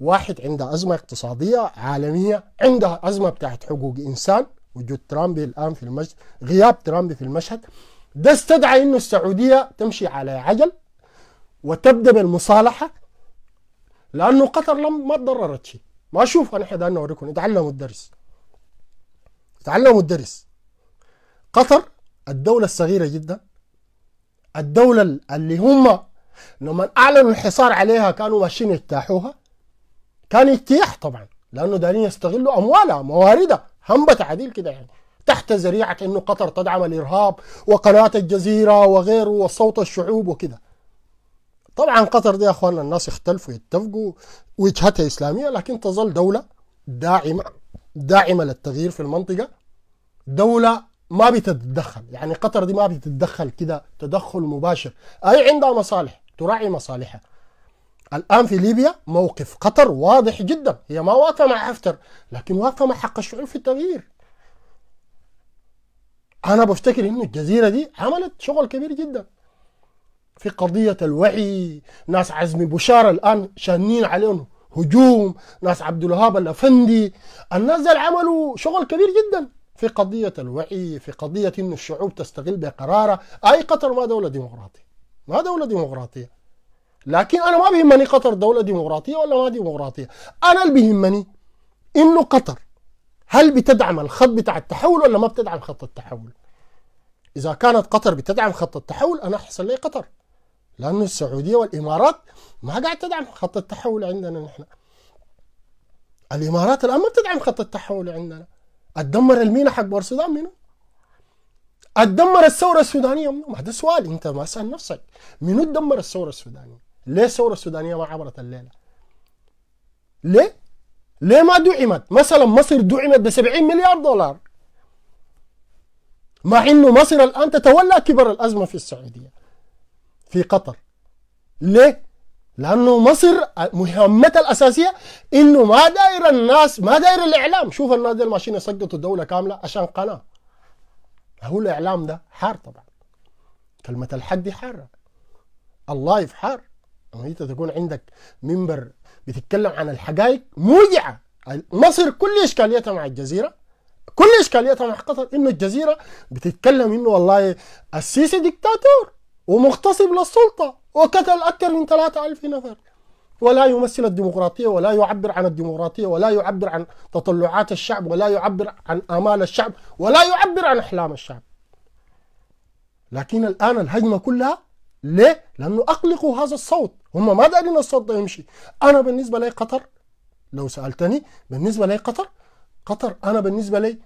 واحد عندها أزمة اقتصادية عالمية عندها أزمة بتاعت حقوق إنسان. وجود ترامب الآن في المشهد غياب ترامب في المشهد. ده استدعى إنه السعودية تمشي على عجل وتبدأ بالمصالحة لأنه قطر لم ما تضررت شيء. ما شوف أنا حدا نوريكم اتعلموا الدرس. اتعلموا الدرس. قطر الدولة الصغيرة جدا الدولة اللي هم لما أعلنوا الحصار عليها كانوا ماشيين يجتاحوها كان اجتياح طبعا لأنه دارين يستغلوا أموالها مواردها. هنبت عديل كده يعني. تحت ذريعة أنه قطر تدعم الإرهاب وقناة الجزيرة وغيره وصوت الشعوب وكذا طبعا قطر دي يا أخواننا الناس اختلفوا يتفقوا وجهتها إسلامية لكن تظل دولة داعمة داعمة للتغيير في المنطقة. دولة ما بتتدخل يعني قطر دي ما بتتدخل كده تدخل مباشر. أي عندها مصالح تراعي مصالحها. الآن في ليبيا موقف قطر واضح جدا هي ما واقفة مع حفتر لكن واقفة مع حق الشعوب في التغيير. أنا بفتكر انه الجزيرة دي عملت شغل كبير جدا. في قضية الوعي ناس عزمي بشارة الآن شانين عليهم هجوم ناس عبد الوهاب الأفندي الناس دول عملوا شغل كبير جدا. في قضية الوعي في قضية أن الشعوب تستغل بقرارها أي قطر ما دولة ديمقراطية. ما دولة ديمقراطية. لكن أنا ما بيهمني قطر دولة ديمقراطية ولا ما ديمقراطية. أنا اللي بيهمني إنه قطر هل بتدعم الخط بتاع التحول ولا ما بتدعم خط التحول إذا كانت قطر بتدعم خط التحول أنا أحسن لي قطر لأنه السعودية والإمارات ما قاعد تدعم خط التحول عندنا نحن الإمارات الآن ما بتدعم خط التحول عندنا أتدمر المينا حق بور السودان منو؟ أتدمر الثورة السودانية منو؟ ما هذا سؤال أنت ما اسأل نفسك منو تدمر الثورة السودانية؟ ليه الثورة السودانية ما عبرت الليلة؟ ليه؟ ليه ما دعمت؟ مثلا مصر دعمت ب 70 مليار دولار. مع إنه مصر الآن تتولى كبر الأزمة في السعودية في قطر. ليه؟ لأنه مصر مهمتها الأساسية إنه ما داير الناس ما داير الإعلام. شوف الناس دي ماشيين يسقطوا دوله كاملة عشان قناة. هو الإعلام ده حار طبعا. كلمة الحق دي حارة. اللايف حار لما إنت تكون عندك منبر بتتكلم عن الحقائق موجعة. مصر كل إشكاليتها مع الجزيرة كل إشكاليتها مع قطر إنه الجزيرة بتتكلم إنه والله السيسي ديكتاتور ومغتصب للسلطة وقتل أكثر من 3000 نفر. ولا يمثل الديمقراطية ولا يعبر عن الديمقراطية ولا يعبر عن تطلعات الشعب ولا يعبر عن آمال الشعب ولا يعبر عن أحلام الشعب. لكن الآن الهجمة كلها ليه؟ لأنه أقلقوا هذا الصوت. هم ما دارين الصوت ده يمشي؟ أنا بالنسبة لي قطر لو سألتني بالنسبة لي قطر قطر أنا بالنسبة لي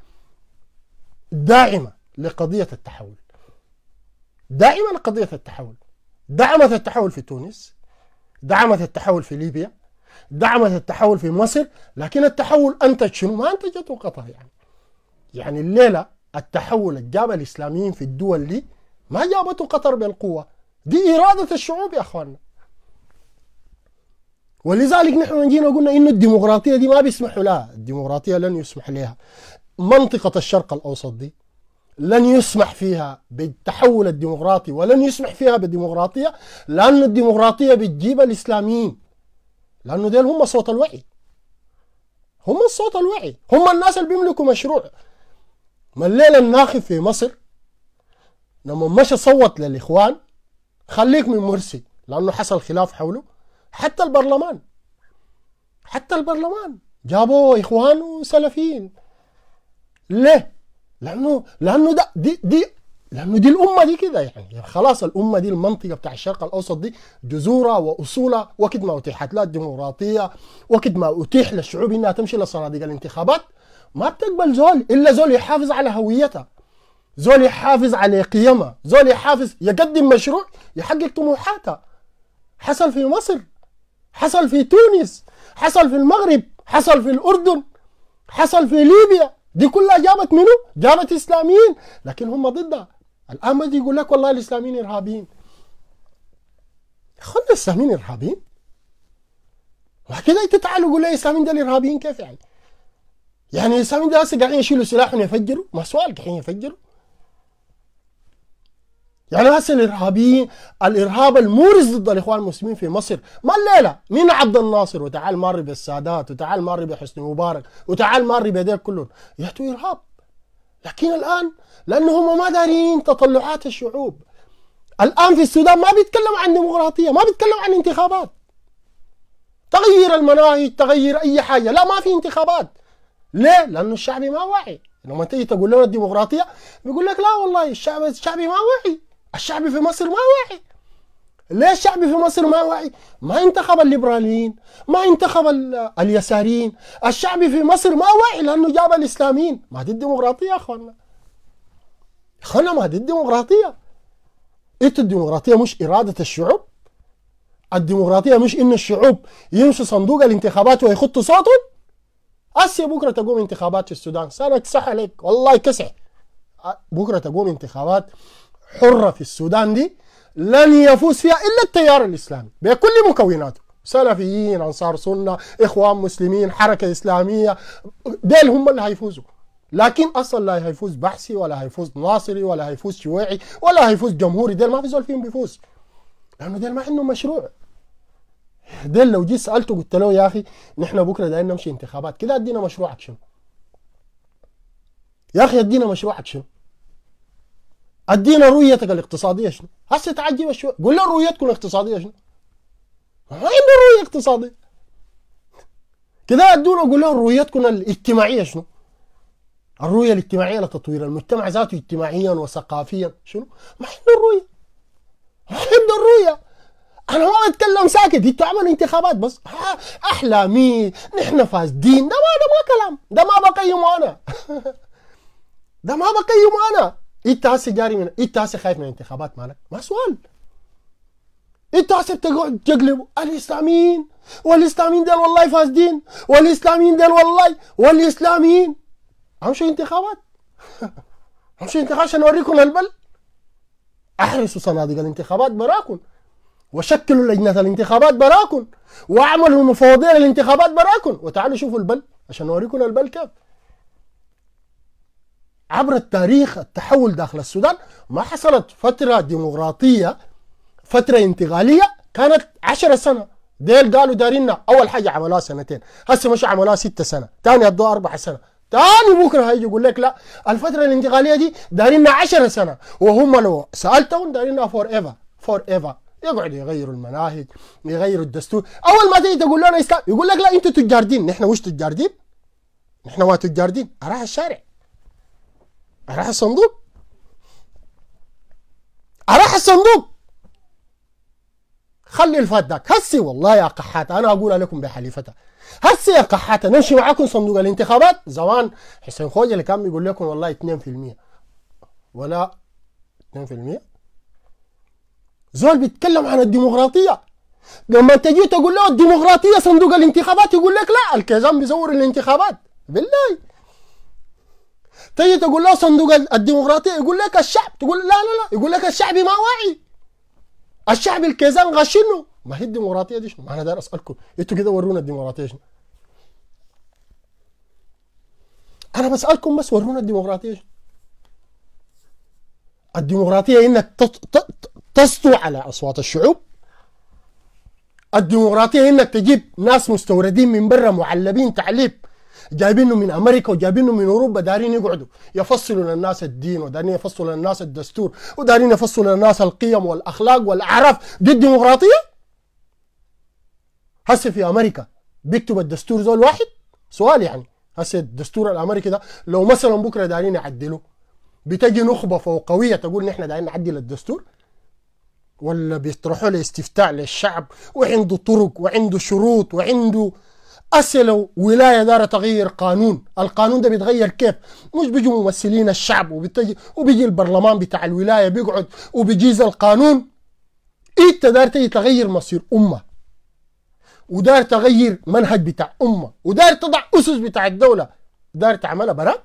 داعمة لقضية التحول. داعمة لقضية التحول. دعمت التحول في تونس دعمت التحول في ليبيا دعمت التحول في مصر لكن التحول أنتج شنو؟ ما أنتجته قطر يعني. يعني الليلة التحول اللي جاب الإسلاميين في الدول دي ما جابته قطر بالقوة. دي إرادة الشعوب يا أخواننا. ولذلك نحن جينا قلنا إنه الديمقراطية دي ما بيسمحوا لها. الديمقراطية لن يسمح لها. منطقة الشرق الأوسط دي لن يسمح فيها بالتحول الديمقراطي ولن يسمح فيها بالديمقراطية لأن الديمقراطية بتجيب الإسلاميين. لأنه ديل هم صوت الوعي. هم الصوت الوعي. هم الناس اللي بيملكوا مشروع. ما الليلة الناخب في مصر لما مشى صوت للإخوان خليك من مرسي لأنه حصل خلاف حوله حتى البرلمان حتى البرلمان جابوا إخوان وسلفيين ليه؟ لأنه لأنه ده دي دي لأنه دي الأمة دي كده يعني. يعني خلاص الأمة دي المنطقة بتاع الشرق الأوسط دي جذورها واصولها وقت ما أتيحت لها الديمقراطية وقت ما أتيح للشعوب إنها تمشي لصناديق الانتخابات ما بتقبل زول إلا زول يحافظ على هويتها زول يحافظ على قيمها زول يحافظ يقدم مشروع يحقق طموحاتها حصل في مصر حصل في تونس حصل في المغرب حصل في الأردن حصل في ليبيا. دي كلها جابت منو؟ جابت إسلاميين. لكن هم ضدها. الآن بدي يقول لك والله الإسلاميين إرهابيين. خلنا الإسلاميين إرهابيين. وكذا انت تعالوا قول لي الإسلاميين دول إرهابيين كيف يعني؟ يعني الإسلاميين ده هسه قاعدين يشيلوا سلاحهم يفجروا ما سؤال قاعدين يفجروا. يعني هسه الارهابيين الإرهاب المورس ضد الإخوان المسلمين في مصر. ما الليلة. مين عبد الناصر؟ وتعال ماري بالسادات وتعال ماري بحسني مبارك وتعال ماري بهذول كلهم. ياتوا إرهاب. لكن الآن لأنه هم ما دارين تطلعات الشعوب. الآن في السودان ما بيتكلم عن ديمقراطية ما بيتكلم عن انتخابات. تغيير المناهج تغيير أي حاجة. لا ما في انتخابات. ليه؟ لأنه الشعب ما واعي. لما تيجي تقول له الديمقراطية بيقول لك لا والله الشعب الشعبي ما واعي. الشعب في مصر ما واعي ليه الشعب في مصر ما واعي ما انتخب الليبراليين ما انتخب اليساريين. الشعب في مصر ما واعي لأنه جاب الإسلاميين. ما دي الديمقراطية يا أخوانا. أخوانا ما دي الديمقراطية. انت الديمقراطية مش إرادة الشعوب؟ الديمقراطية مش إن الشعوب يمشوا صندوق الانتخابات ويخطوا صوتهم؟ اسيا بكرة تقوم انتخابات في السودان. سنه صح عليك. والله كسح. بكرة تقوم انتخابات حرة في السودان دي لن يفوز فيها إلا التيار الإسلامي. بكل مكوناته. سلفيين أنصار سنة إخوان مسلمين حركة إسلامية. ديل هم اللي هيفوزوا. لكن أصلا لا هيفوز بحثي ولا هيفوز ناصري ولا هيفوز شيوعي ولا هيفوز جمهوري. ديل ما في زول فيهم بيفوز. لأنه ديل ما عندهم مشروع. ديل لو جيت سألته قلت له يا أخي نحن بكرة دايرين نمشي انتخابات. كده أدينا مشروعك شنو؟ يا أخي أدينا مشروعك شنو؟ ادينا رؤيتك الاقتصادية شنو؟ هسه تعجب شوي. قول له رؤيتكم الاقتصاديه شنو؟ ما عنده رؤية اقتصادية. كده ادونا قول له رؤيتكم الاجتماعية شنو؟ الرؤية الاجتماعية لتطوير المجتمع ذاته اجتماعيا وثقافيا. شنو؟ ما عنده الرؤية. ما عنده الرؤية. أنا ما بتكلم ساكت. أنتوا عملوا انتخابات بس. احلامي نحن فاسدين. ده ما ده ما كلام. ده ما بقيمه أنا. ده ما بقيمه أنا. انت هسه جاري من انت هسه خايف من الانتخابات مالك؟ ما سؤال. انت هسه بتقعد تقلب؟ الإسلاميين والإسلاميين ديل والله فاسدين والإسلاميين ديل والله والإسلاميين. امشوا انتخابات؟ امشوا انتخابات عشان اوريكم البل أحرسوا صناديق الانتخابات براكم. وشكلوا لجنة الانتخابات براكم. وأعملوا مفوضية للانتخابات براكم. وتعالوا شوفوا البل. عشان اوريكم البل كيف. عبر التاريخ التحول داخل السودان ما حصلت فترة ديمقراطية فترة انتقالية كانت عشر سنة. ديل قالوا دارينا أول حاجة عملوها سنتين. هسه مش عملوها ستة سنة ثاني ادوها أربع سنة. ثاني بكرة هيجي يقول لك لا الفترة الانتقالية دي دارينا عشر سنة. وهم لو سألتهم دارينا forever forever يقعدوا يغيروا المناهج يغيروا الدستور. أول ما تيجي تقول لنا يقول لك لا أنتوا تجار دين نحن وش تجار دين نحن ما تجار دين اراح الشارع. اراح الصندوق؟ اراح الصندوق؟ خلي الفات داك. هسي والله يا قحات أنا أقول لكم بحليفتها هسي يا قحات نمشي معاكم صندوق الانتخابات؟ زمان حسين خوجة اللي كان بيقول لكم والله 2% ولا 2% زول بيتكلم عن الديمقراطية. لما تجي تقول له الديمقراطية صندوق الانتخابات يقول لك لا الكيزان بيزور الانتخابات. بالله. تجي تقول له صندوق الديمقراطية يقول لك الشعب تقول لا لا لا يقول لك الشعب ما واعي الشعب الكيزان غشنه ما هي الديمقراطية دي شنو؟ ما أنا داير أسألكم أنتوا كده ورونا الديمقراطية شنو؟ أنا بسألكم بس ورونا الديمقراطية شنو؟ الديمقراطية إنك تسطو على أصوات الشعوب الديمقراطية إنك تجيب ناس مستوردين من برا معلبين تعليب جايبينه من أمريكا وجايبينه من أوروبا دارين يقعدوا. يفصلوا للناس الدين ودارين يفصلوا للناس الدستور ودارين يفصلوا للناس القيم والأخلاق والأعراف. دي الديمقراطية؟ هسه في أمريكا بيكتب الدستور زول واحد؟ سؤال يعني. هسه الدستور الأمريكي ده لو مثلا بكرة دارين يعدلوا بتجي نخبة فوقوية تقول نحن دارين نعدل الدستور؟ ولا بيطرحوا له استفتاء للشعب؟ وعنده طرق وعنده شروط وعنده أسئلة ولاية دار تغير قانون. القانون ده بيتغير كيف؟ مش بيجوا ممثلين الشعب وبتجي وبيجي البرلمان بتاع الولاية بيقعد وبيجيز القانون. إنت دار تجي تغير مصير أمة. ودار تغير منهج بتاع أمة. ودار تضع أسس بتاع الدولة. دار تعملها براك؟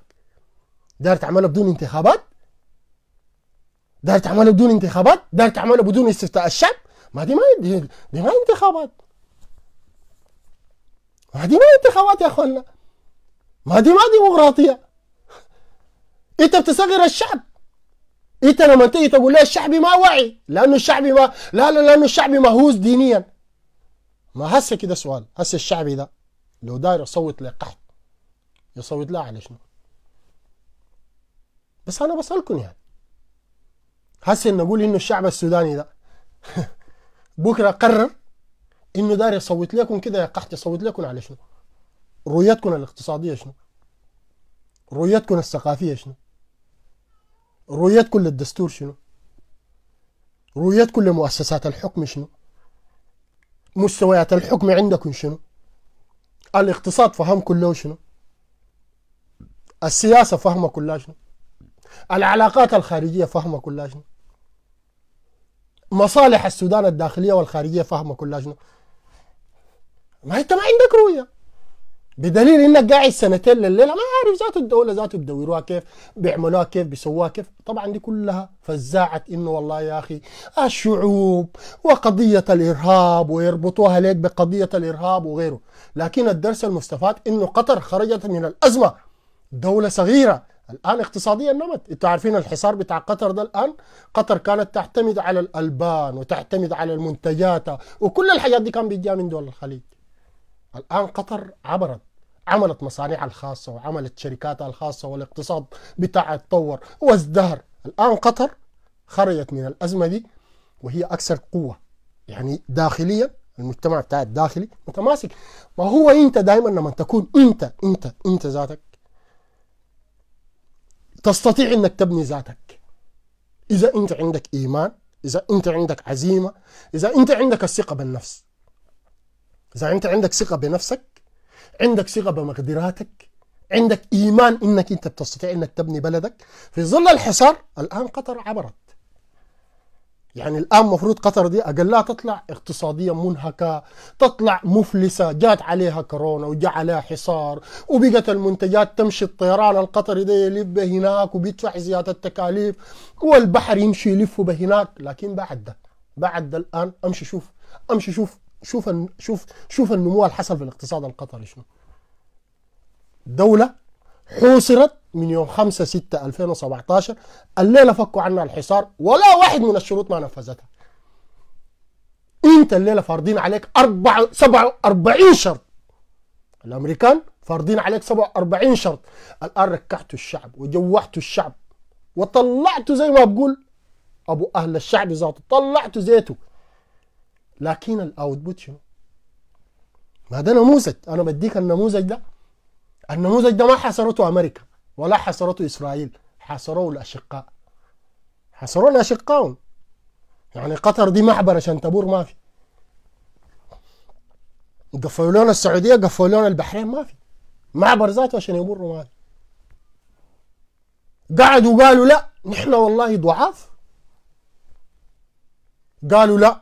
دار تعملها بدون انتخابات؟ دار تعملها بدون انتخابات؟ دار تعملها بدون استفتاء الشعب؟ ما دي ما دي, دي ما انتخابات. دي ما انتخابات يا أخوانا. ما دي ما ديمقراطية. أنت بتصغر الشعب. أنت لما تيجي تقول لي الشعبي ما وعي. لأنه الشعبي ما لا لا لأنه الشعبي مهووس دينيا. ما هسه كده سؤال. هسه الشعبي ده لو داير يصوت لقحط يصوت له على شنو؟ بس أنا بسألكم يعني. هسه نقول إنه الشعب السوداني ده بكرة قرر إنه داير يصوت لكم كده يا قحط يصوت لكم على شنو؟ رؤيتكم الاقتصادية شنو؟ رؤيتكم الثقافية شنو؟ رؤيتكم للدستور شنو؟ رؤيتكم لمؤسسات الحكم شنو؟ مستويات الحكم عندكم شنو؟ الاقتصاد فهم كله شنو؟ السياسة فهمه كلها شنو؟ العلاقات الخارجية فهمه كلها شنو؟ مصالح السودان الداخلية والخارجية فهمه كلها شنو؟ ما انت ما عندك رؤية. بدليل انك قاعد سنتين لليلة ما عارف ذات الدولة ذاته بدوروها كيف بيعملوها كيف بيسووها كيف. طبعا دي كلها فزاعه إنه والله يا أخي الشعوب وقضية الإرهاب ويربطوها ليك بقضية الإرهاب وغيره. لكن الدرس المستفاد إنه قطر خرجت من الأزمة دولة صغيرة. الآن اقتصاديا نمت. أنتوا عارفين الحصار بتاع قطر ده الآن؟ قطر كانت تعتمد على الألبان وتعتمد على المنتجات وكل الحاجات دي كان بيجيها من دول الخليج. الآن قطر عبرت عملت مصانعها الخاصة وعملت شركاتها الخاصة والاقتصاد بتاعها اتطور وازدهر. الآن قطر خرجت من الأزمة دي وهي أكثر قوة يعني داخليا المجتمع بتاع الداخلي متماسك. ما هو أنت دائما لما تكون أنت أنت أنت ذاتك تستطيع إنك تبني ذاتك. إذا أنت عندك إيمان إذا أنت عندك عزيمة إذا أنت عندك الثقة بالنفس. إذا أنت عندك ثقة بنفسك عندك ثقة بمقدراتك عندك إيمان إنك أنت بتستطيع إنك تبني بلدك في ظل الحصار الآن قطر عبرت. يعني الآن مفروض قطر دي اقلها تطلع اقتصاديا منهكة تطلع مفلسة جات عليها كورونا وجاء عليها حصار وبقت المنتجات تمشي الطيران القطري ده يلف هناك وبيدفع زيادة التكاليف والبحر يمشي يلف هناك لكن بعد ده بعد ده الآن أمشي شوف أمشي شوف شوف شوف شوف النمو اللي حصل في الاقتصاد القطري شنو. دولة حوصرت من يوم 5 6 2017 الليلة فكوا عنها الحصار ولا واحد من الشروط ما نفذتها. انت الليلة فارضين عليك أربع 47 شرط. الأمريكان فارضين عليك 47 شرط. الآن ركعتوا الشعب وجوحتوا الشعب وطلعتوا زي ما بقول أبو أهل الشعب ذاته طلعتوا زيته. لكن الاوتبوت شنو؟ ما ده نموذج. أنا بديك النموذج ده. النموذج ده ما حصرته أمريكا ولا حصرته إسرائيل حصروه الأشقاء. حصروا الأشقاء. يعني قطر دي محبر عشان تبور ما في. قفلوا لنا السعودية قفلوا لنا البحرين ما في. معبر ذاته عشان يمروا ما في. قعدوا قالوا لا نحن والله ضعاف. قالوا لا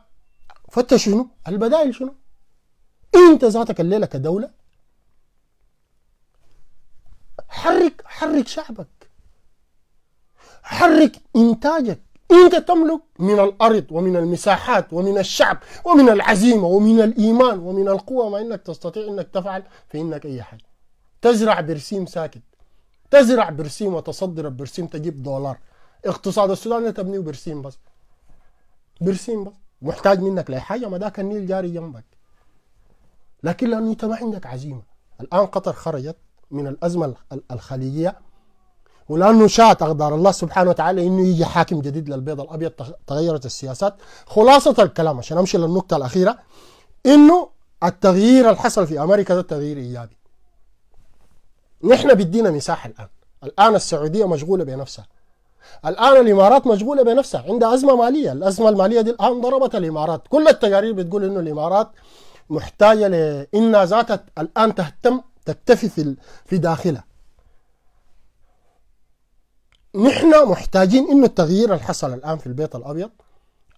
فتش شنو؟ البدائل شنو؟ انت ذاتك الليلة كدولة؟ حرك حرك شعبك. حرك إنتاجك. انت تملك من الأرض ومن المساحات ومن الشعب ومن العزيمة ومن الإيمان ومن القوة ما إنك تستطيع إنك تفعل فانك أي حاجة. تزرع برسيم ساكت. تزرع برسيم وتصدر برسيم تجيب دولار. اقتصاد السودان تبنيه برسيم بس. برسيم بس. محتاج منك لاي حاجة ما ذاك النيل جاري جنبك. لكن لأنه أنت ما عندك عزيمة. الآن قطر خرجت من الأزمة الخليجية ولأنه شاءت أقدار الله سبحانه وتعالى إنه يجي حاكم جديد للبيض الأبيض تغيرت السياسات. خلاصة الكلام عشان أمشي للنقطة الأخيرة إنه التغيير اللي حصل في أمريكا ده تغيير إيجابي. نحن بدينا مساحه الآن. الآن السعودية مشغولة بنفسها. الآن الإمارات مشغولة بنفسها عندها أزمة مالية. الأزمة المالية دي الآن ضربت الإمارات. كل التقارير بتقول إنه الإمارات محتاجة لانها ذاتها الآن تهتم تكتفي في في داخلها. نحن محتاجين إنه التغيير اللي حصل الآن في البيت الأبيض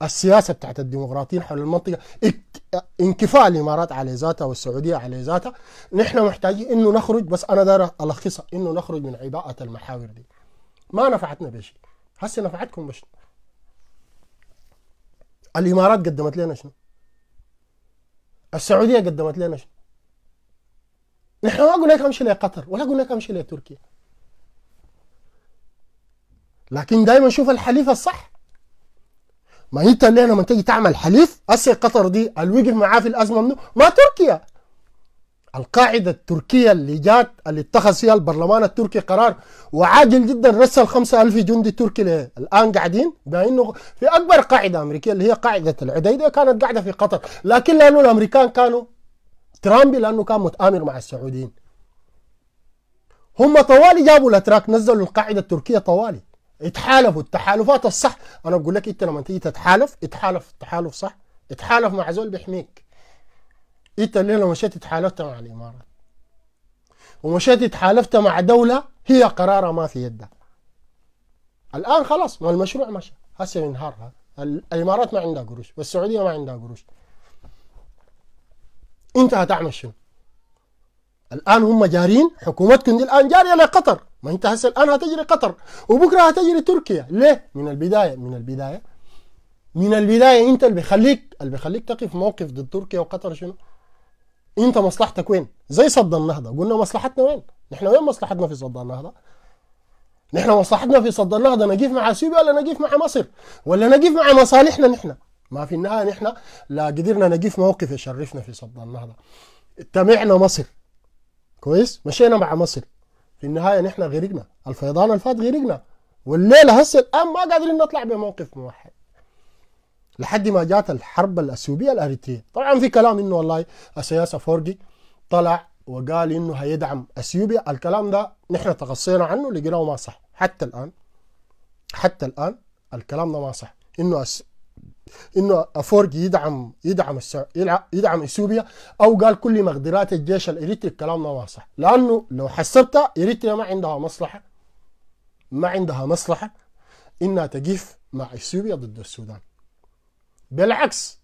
السياسة بتاعت الديمقراطيين حول المنطقة انكفاء الإمارات على ذاتها والسعودية على ذاتها. نحن محتاجين إنه نخرج بس أنا داير ألخصها إنه نخرج من عباءة المحاور دي. ما نفعتنا بشيء هسه نفعتكم بشيء الإمارات قدمت لنا شنو؟ السعودية قدمت لنا شنو؟ نحن ما قلنا لك امشي لقطر ولا قلنا لك امشي لتركيا. لكن دائما شوف الحليف الصح. ما انت اللي لما تيجي تعمل حليف هسه قطر دي اللي وقف معاه في الأزمة منه. ما تركيا. القاعدة التركية اللي جات اللي اتخذ فيها البرلمان التركي قرار وعاجل جدا رسل خمسة ألف جندي تركي. الآن قاعدين بأنه في أكبر قاعدة أمريكية اللي هي قاعدة العديدة كانت قاعدة في قطر. لكن لأنه الأمريكان كانوا ترامبي لأنه كان متآمر مع السعوديين. هم طوالي جابوا الأتراك نزلوا القاعدة التركية طوالي. اتحالفوا التحالفات الصح أنا بقول لك أنت لما تيجي تتحالف اتحالف التحالف صح اتحالف مع زول بيحميك. اللي لو مشيت اتحالفت مع الإمارات. ومشيت اتحالفت مع دولة هي قرارها ما في يدها. الآن خلاص ما المشروع مشى. هسه ينهار. الإمارات ما عندها قروش والسعودية ما عندها قروش. أنت هتعمل شنو؟ الآن هم جارين حكومتكم دي الآن جارية لقطر. ما أنت هسه الآن هتجري قطر وبكرة هتجري تركيا. ليه؟ من البداية من البداية. من البداية أنت اللي بيخليك اللي بيخليك تقف موقف ضد تركيا وقطر شنو؟ انت مصلحتك وين؟ زي صد النهضة. قلنا مصلحتنا وين؟ نحن وين مصلحتنا في صد النهضة؟ نحن مصلحتنا في صد النهضة. نقيف مع اثيوبيا ولا نقيف مع مصر؟ ولا نقيف مع مصالحنا نحن؟ ما في النهاية نحن لا قدرنا نقيف موقف يشرفنا في صد النهضة. اتبعنا مصر. كويس؟ مشينا مع مصر. في النهاية نحن غرقنا. الفيضان الفات غرقنا. والليلة هسه الآن ما قادرين نطلع بموقف موحد. لحد ما جات الحرب الاثيوبيه الأريترية. طبعا في كلام إنه والله السياسة فورجي طلع وقال إنه هيدعم اثيوبيا الكلام ده نحن تغصينا عنه لقيناه ما صح. حتى الآن حتى الآن الكلام ده ما صح. إنه أس... إنه أفورقي يدعم يدعم. يدعم اثيوبيا أو قال كل مقدرات الجيش الأريتري الكلام ده ما صح. لأنه لو حسبتها أريتريا ما عندها مصلحة. ما عندها مصلحة إنها تقف مع اثيوبيا ضد السودان. بالعكس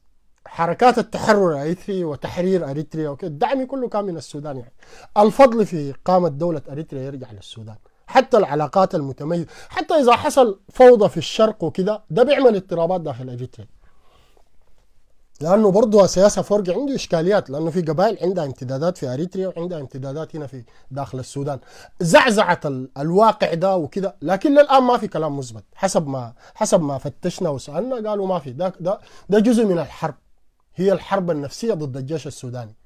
حركات التحرر الاريتري وتحرير اريتريا وكذا الدعم كله كان من السودان يعني. الفضل في قامه دولة أريتريا يرجع للسودان. حتى العلاقات المتميزة حتى إذا حصل فوضى في الشرق وكذا ده بيعمل اضطرابات داخل أريتريا. لأنه برضه السياسة فرق عنده إشكاليات لأنه في قبائل عندها امتدادات في أريتريا وعندها امتدادات هنا في داخل السودان. زعزعت الواقع ده وكذا لكن للآن ما في كلام مثبت. حسب ما حسب ما فتشنا وسألنا قالوا ما في. ده ده ده جزء من الحرب. هي الحرب النفسية ضد الجيش السوداني.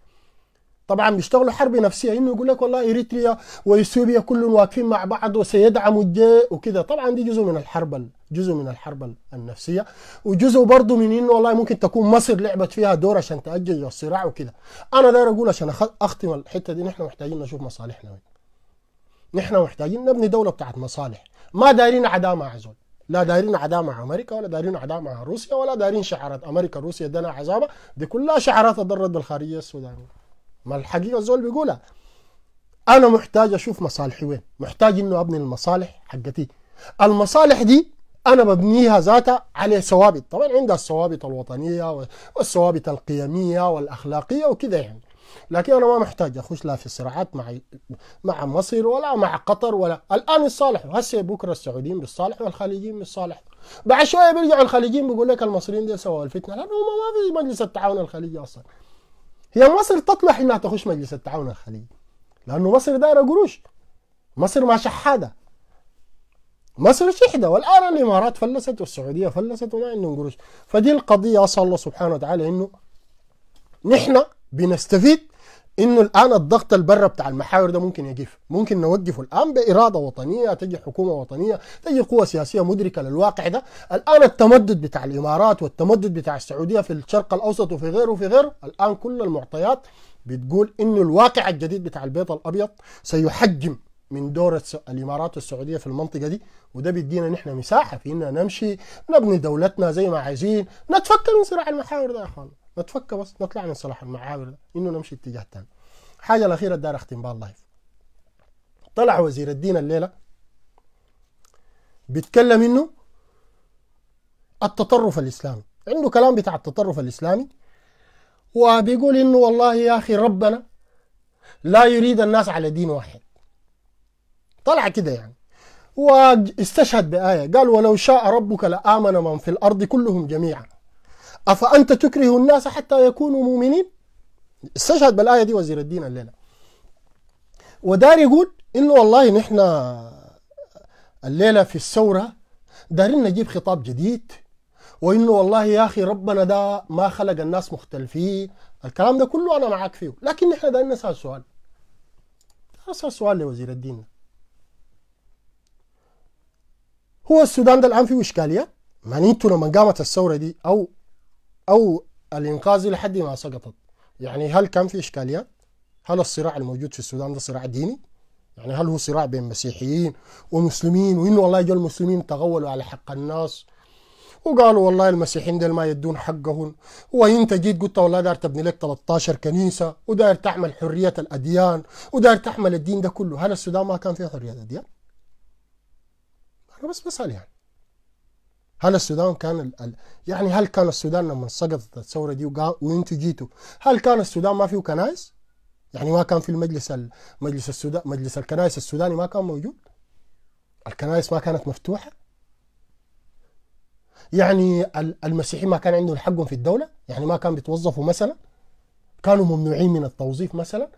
طبعا بيشتغلوا حرب نفسية. إنه يقول لك والله إريتريا وإثيوبيا كلهم واقفين مع بعض وسيدعموا الجي وكذا. طبعا دي جزء من الحرب جزء من الحرب النفسية. وجزء برضه من إنه والله ممكن تكون مصر لعبت فيها دور عشان تأجل الصراع وكذا. أنا داير أقول عشان أختم الحتة دي نحن محتاجين نشوف مصالحنا وين. نحن محتاجين نبني دولة بتاعت مصالح. ما دايرين عداء مع زول. لا دايرين عداء مع أمريكا ولا دايرين عداء مع روسيا ولا دايرين شعارات. أمريكا روسيا دنا عذابه دي كلها شعارات تضرد بالخارجيه السودانية. ما الحقيقة الزول بيقولها. أنا محتاج أشوف مصالحي وين؟ محتاج إنه أبني المصالح حقتي. المصالح دي أنا ببنيها ذاتها على ثوابت. طبعا عندها الثوابت الوطنية والثوابت القيمية والأخلاقية وكذا يعني. لكن أنا ما محتاج أخش لا في صراعات مع مع مصر ولا مع قطر ولا. الآن يتصالحوا هسه بكرة السعوديين بالصالح والخليجيين بالصالح. بعد شوية بيرجعوا الخليجيين بيقول لك المصريين دي سووا الفتنة. لأنه ما في مجلس التعاون الخليجي أصلا. هي مصر تطمح إنها تخش مجلس التعاون الخليجي لأنه مصر دايرة قروش. مصر ما شحادة. مصر شحدة. والآن الإمارات فلست والسعودية فلست وما عندهم قروش. فدي القضية أسأل الله سبحانه وتعالى إنه نحن بنستفيد إنه الآن الضغط البرة بتاع المحاور ده ممكن يقف ممكن نوقفه الآن بإرادة وطنية تجي حكومة وطنية تجي قوة سياسية مدركة للواقع ده. الآن التمدد بتاع الإمارات والتمدد بتاع السعودية في الشرق الأوسط وفي غيره وفي غيره الآن كل المعطيات بتقول إنه الواقع الجديد بتاع البيت الأبيض سيحجم من دور الإمارات والسعوديه في المنطقة دي وده بيدينا نحن مساحة في إننا نمشي نبني دولتنا زي ما عايزين نتفكر من صراع المحاور ده يا أخوان. نتفكر بس نطلع من صلاح المعاور ده إنه نمشي اتجاه ثاني الحاجة الأخيرة دار اختم بها اللايف طلع وزير الدين الليلة بيتكلم إنه التطرف الإسلامي. عنده كلام بتاع التطرف الإسلامي وبيقول إنه والله يا أخي ربنا لا يريد الناس على دين واحد. طلع كده يعني. واستشهد بآية قال ولو شاء ربك لآمن من في الأرض كلهم جميعا. أفأنت تكره الناس حتى يكونوا مؤمنين؟ استشهد بالآية دي وزير الدين الليلة ودار يقول إنه والله نحن الليلة في الثورة دارين نجيب خطاب جديد وإنه والله يا أخي ربنا ده ما خلق الناس مختلفين. الكلام ده كله أنا معاك فيه لكن نحن دارين نسأل سؤال. نسأل سؤال لوزير الدين. هو السودان ده الآن فيه إشكاليات يعني لما قامت الثورة دي أو أو الإنقاذ لحد ما سقطت يعني هل كان في اشكاليات؟ هل الصراع الموجود في السودان ده صراع ديني؟ يعني هل هو صراع بين مسيحيين ومسلمين وإنه والله جو المسلمين تغولوا على حق الناس وقالوا والله المسيحيين دول ما يدون حقهم وانت جيت قلت والله داير تبني لك 13 كنيسة وداير تعمل حرية الأديان وداير تعمل الدين ده كله هل السودان ما كان فيه حرية الأديان؟ أنا بس بسال يعني هل السودان كان ال... يعني هل كان السودان لما سقطت الثورة دي وانتوا جيتوا هل كان السودان ما فيه كنائس؟ يعني ما كان في المجلس ال... مجلس السودان مجلس الكنائس السوداني ما كان موجود؟ الكنائس ما كانت مفتوحة؟ يعني المسيحيين ما كان عندهم حقهم في الدولة؟ يعني ما كان بيتوظفوا مثلا؟ كانوا ممنوعين من التوظيف مثلا؟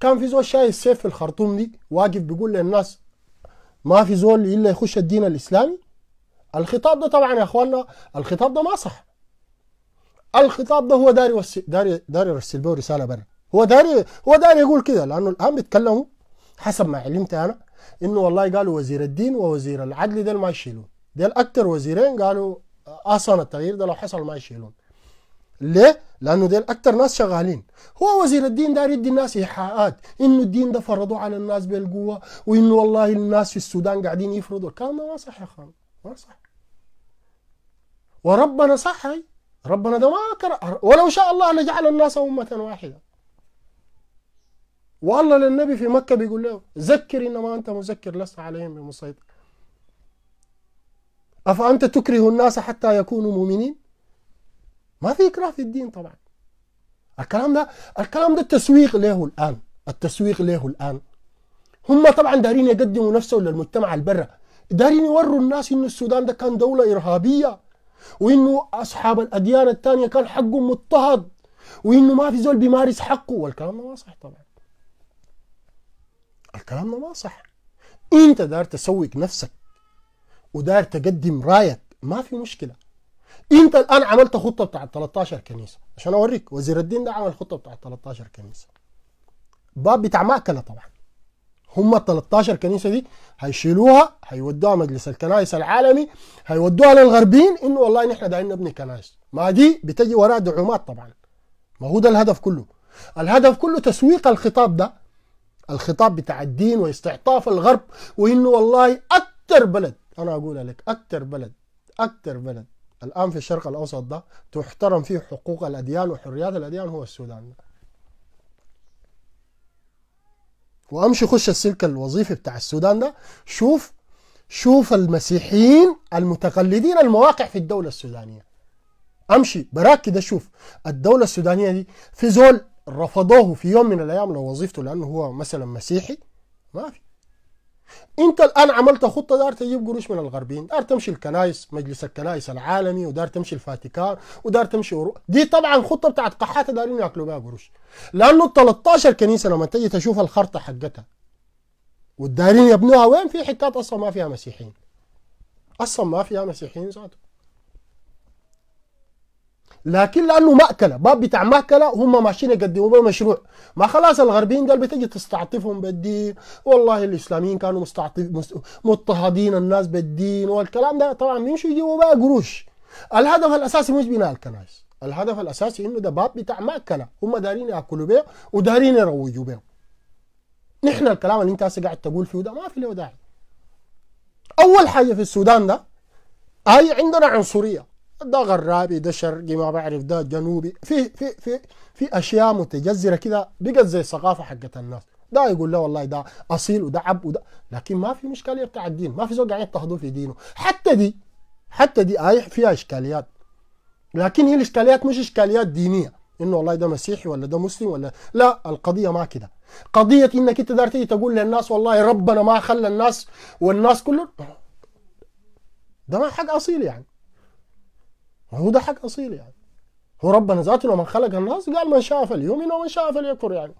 كان في زول شايل السيف في الخرطوم دي واقف بيقول للناس ما في زول إلا يخش الدين الإسلامي؟ الخطاب ده طبعا يا إخواننا الخطاب ده ما صح. الخطاب ده هو داري وسي داري داري يرسل به رسالة برا. هو داري هو داري يقول كده لأنه الان بيتكلموا حسب ما علمت أنا إنه والله قالوا وزير الدين ووزير العدل ديل ما يشيلون. ديل أكثر وزيرين قالوا أصلا التغيير ده لو حصل ما يشيلون. ليه؟ لأنه ديل أكثر ناس شغالين. هو وزير الدين داير يدي الناس إيحاءات إنه الدين ده فرضوه على الناس بالقوة وإنه والله الناس في السودان قاعدين يفرضوا. الكلام ده ما صح يا أخوان ما صح. وربنا صح ربنا ده ما كره ولو شاء الله لجعل الناس أمة واحدة. والله للنبي في مكة بيقول له ذكر إنما أنت مذكر لست عليهم بمسيطر. أفأنت تكره الناس حتى يكونوا مؤمنين؟ ما في إكراه في الدين طبعا. الكلام ده الكلام ده التسويق له الآن. التسويق له الآن. هم طبعا دارين يقدموا نفسهم للمجتمع البرة. دارين يوروا الناس إنه السودان ده كان دولة إرهابية وإنه أصحاب الأديان الثانية كان حقهم مضطهد وإنه ما في زول بيمارس حقه. والكلام ده ما صح طبعا. الكلام ده ما صح. أنت دار تسوق نفسك ودار تقدم رايك. ما في مشكلة. انت الان عملت خطة بتاعت 13 كنيسة. عشان اوريك وزير الدين ده عمل خطة بتاعت 13 كنيسة. باب بتاع مأكلة طبعا. هم ال 13 كنيسة دي هيشيلوها هيودوها مجلس الكنائس العالمي هيودوها للغربيين إنه والله نحن دايرين نبني كنائس. ما دي بتجي وراء دعومات طبعا. ما هو ده الهدف كله. الهدف كله تسويق الخطاب ده الخطاب بتاع الدين واستعطاف الغرب وإنه والله أكثر بلد أنا أقول لك أكثر بلد أكثر بلد الآن في الشرق الأوسط ده تحترم فيه حقوق الأديان وحريات الأديان هو السودان. ده. وأمشي خش السلك الوظيفي بتاع السودان ده شوف شوف المسيحيين المتقلدين المواقع في الدولة السودانية. أمشي براك كده شوف. الدولة السودانية دي في زول رفضوه في يوم من الأيام لو وظيفته لأنه هو مثلا مسيحي ما في. انت الان عملت خطة دار تجيب قروش من الغربيين دار تمشي الكنائس مجلس الكنائس العالمي ودار تمشي الفاتيكان ودار تمشي أورو... دي طبعا خطة بتاعت قحاته دارين ياكلوا بها قروش. لأنه ال 13 كنيسة لما تجي تشوف الخرطة حقتها والدارين يبنوها وين؟ في حتات أصلا ما فيها مسيحيين. أصلا ما فيها مسيحيين ذاته لكن لأنه ماكله باب بتاع ماكله هم ماشيين يقدموا به مشروع. ما خلاص الغربيين قال بتجي تستعطفهم بالدين. والله الإسلاميين كانوا مستعطف مضطهدين الناس بالدين والكلام ده. طبعا بيمشوا يجيبوا بقى قروش. الهدف الأساسي مش بناء الكنائس. الهدف الأساسي إنه ده باب بتاع ماكله هم دارين يأكلوا به ودارين يروجوا به نحن الكلام اللي أنت هسه قاعد تقول فيه ده ما في له داعي. أول حاجة في السودان ده هاي عندنا عنصرية. ده غرابي ده شرقي ما بعرف ده جنوبي. في في في في أشياء متجذرة كده بقت زي الثقافة حقت الناس. ده يقول له والله ده أصيل وده عب وده لكن ما في مشكلة بتاع الدين ما في زول قاعد يضطهدوا في دينه. حتى دي حتى دي آية فيها إشكاليات. لكن هي الإشكاليات مش إشكاليات دينية. إنه والله ده مسيحي ولا ده مسلم ولا لا القضية ما كده. قضية إنك أنت دار تقول للناس والله ربنا ما خلى الناس والناس كله ده ما حق أصيل يعني. هو ده حق اصيل يعني. هو ربنا ذاته لما خلق الناس قال من شاء فليؤمن ومن شاء فليكفر يعني.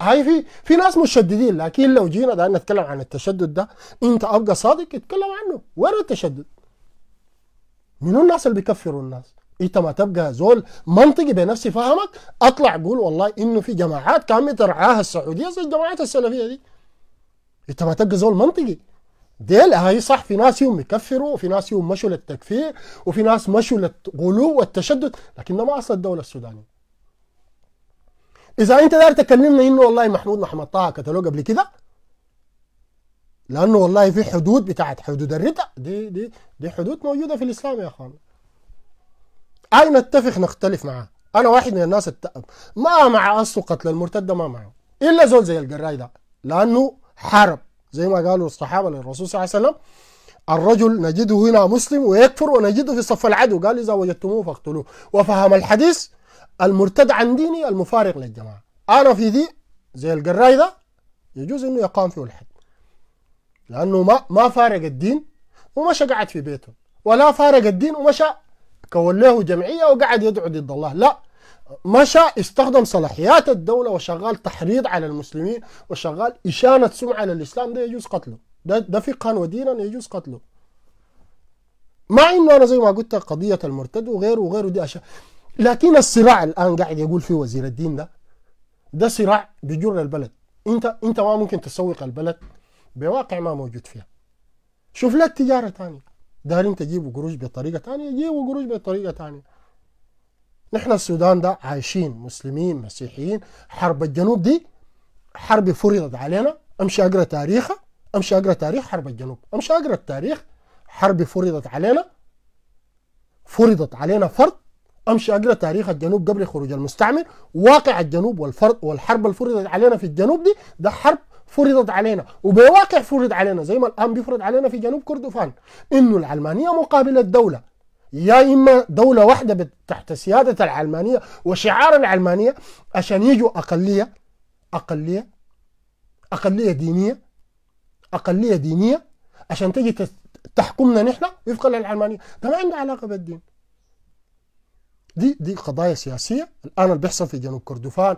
هاي في في ناس مشددين لكن لو جينا ده نتكلم عن التشدد ده أنت أبقى صادق اتكلم عنه. وين التشدد؟ منو الناس اللي بيكفروا الناس؟ أنت ما تبقى زول منطقي بنفس فهمك أطلع قول والله إنه في جماعات كانت ترعاها السعودية زي الجماعات السلفية دي. أنت ما تبقى زول منطقي. ديل هاي صح في ناس يوم يكفروا وفي ناس يوم مشوا للتكفير وفي ناس مشوا للغلو والتشدد لكن ده ما أصل الدولة السودانية. إذا أنت داير تكلمنا إنه والله محمود محمد طه قتلوه قبل كده لأنه والله في حدود بتاعت حدود الردع دي دي دي حدود موجودة في الإسلام يا أخوان. أي نتفق نختلف معاه. أنا واحد من الناس التأب. ما مع أصل قتل المرتد ما معه. إلا زول زي القراي ده لأنه حارب زي ما قالوا الصحابة للرسول صلى الله عليه وسلم الرجل نجده هنا مسلم ويكفر ونجده في صف العدو. قال إذا وجدتموه فاقتلوه. وفهم الحديث المرتد عن ديني المفارق للجماعة. أنا في دي زي القراي ده يجوز إنه يقام فيه الحد. لأنه ما ما فارق الدين ومشى قعد في بيته. ولا فارق الدين ومشى كون له جمعية وقعد يدعو ضد الله. لا مشى استخدم صلاحيات الدولة وشغال تحريض على المسلمين وشغال إشانة سمعة للإسلام ده يجوز قتله. ده ده فقها ودينا يجوز قتله. مع إنه أنا زي ما قلت قضية المرتد وغيره وغيره دي أشياء. لكن الصراع الآن قاعد يقول فيه وزير الدين ده ده صراع بيجر البلد. أنت أنت ما ممكن تسوق البلد بواقع ما موجود فيها. شوف لك تجارة ثانية دارين تجيبوا قروش بطريقة ثانية جيبوا قروش بطريقة ثانية نحن السودان ده عايشين مسلمين مسيحيين. حرب الجنوب دي حرب فرضت علينا. امشي اقرأ تاريخها امشي اقرأ تاريخ حرب الجنوب. امشي اقرأ التاريخ حرب فرضت علينا فرضت علينا فرض. امشي اقرأ تاريخ الجنوب قبل خروج المستعمر. واقع الجنوب والفرض والحرب اللي فرضت علينا في الجنوب دي ده حرب فرضت علينا. وبواقع فرض علينا زي ما الان بيفرض علينا في جنوب كردفان. إنه العلمانية مقابل الدولة يا إما دولة واحدة تحت سيادة العلمانية وشعار العلمانية عشان يجوا أقلية أقلية أقلية دينية أقلية دينية عشان تجي تحكمنا نحن وفقا للعلمانية. ده ما عنده علاقة بالدين. دي دي قضايا سياسية. الآن اللي بيحصل في جنوب كردفان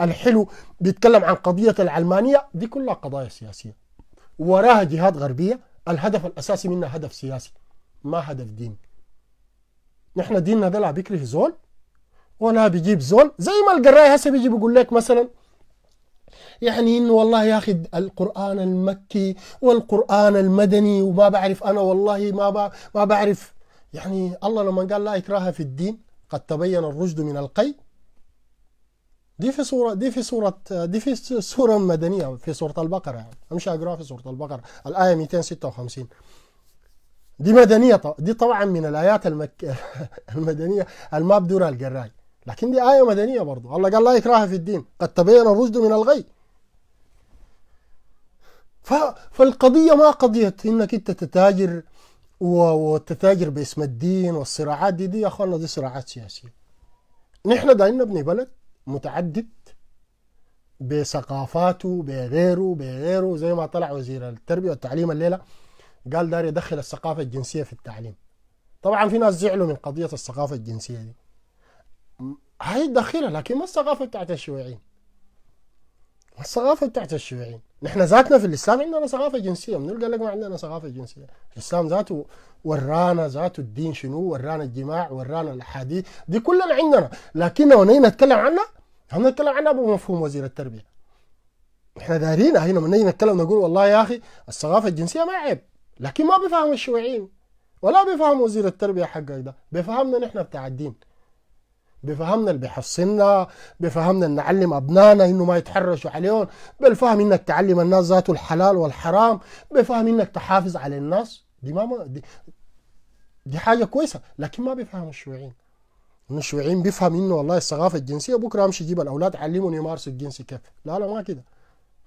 الحلو بيتكلم عن قضية العلمانية. دي كلها قضايا سياسية. وراها جهات غربية. الهدف الأساسي منها هدف سياسي. ما هدف ديني. نحن ديننا ده لا بيكره زول ولا بيجيب زول. زي ما القراي هسه بيجي بيقول لك مثلا يعني إنه والله يا أخي القرآن المكي والقرآن المدني وما بعرف أنا والله ما ما بعرف. يعني الله لما قال لا إكراه في الدين قد تبين الرشد من القي. دي في صورة دي في صورة دي في سورة مدنية في سورة البقرة يعني. امشي اقراها في سورة البقرة. الآية 256 دي مدنية دي طبعا من الآيات المك... المدنية الما بدورها القراي لكن دي آية مدنية برضو. الله قال لا إكراه في الدين. قد تبين الرشد من الغي. ف... فالقضية ما قضية إنك أنت تتاجر وتتاجر باسم الدين والصراعات دي دي يا أخوانا دي صراعات سياسية. نحن دايما نبني بلد متعدد بثقافاته بغيره بغيره زي ما طلع وزير التربية والتعليم الليلة. قال دار يدخل الثقافة الجنسية في التعليم. طبعا في ناس زعلوا من قضية الثقافة الجنسية دي. هاي تدخلها لكن ما الثقافة بتاعت الشيوعيين؟ الثقافة بتاعت الشيوعيين؟ نحن ذاتنا في الإسلام عندنا ثقافة جنسية. من قال لك ما عندنا ثقافة جنسية. الإسلام ذاته ورانا ذاته الدين شنو؟ ورانا الجماع ورانا الأحاديث. دي كلنا عندنا. لكن لو نتكلم عنها هم نتكلم عنها بمفهوم وزير التربية. إحنا دارين هنا من نتكلم نقول والله يا أخي الثقافة الجنسية ما عيب. لكن ما بيفهم الشيوعيين ولا بيفهم وزير التربية حقك ده بيفهمنا نحن بتاع الدين. بفهمنا اللي بيحصلنا بفهمنا إن نعلم أبنائنا إنه ما يتحرشوا عليهم. بالفهم انك تعلم الناس ذاته الحلال والحرام. بفهم انك تحافظ على الناس. دي ما دي, دي حاجة كويسة لكن ما بيفهم الشيوعيين. الشيوعيين بيفهم إنه والله الثقافة الجنسية بكرة امشي أجيب الأولاد علمهم يمارسوا الجنس كيف. لا لا ما كده.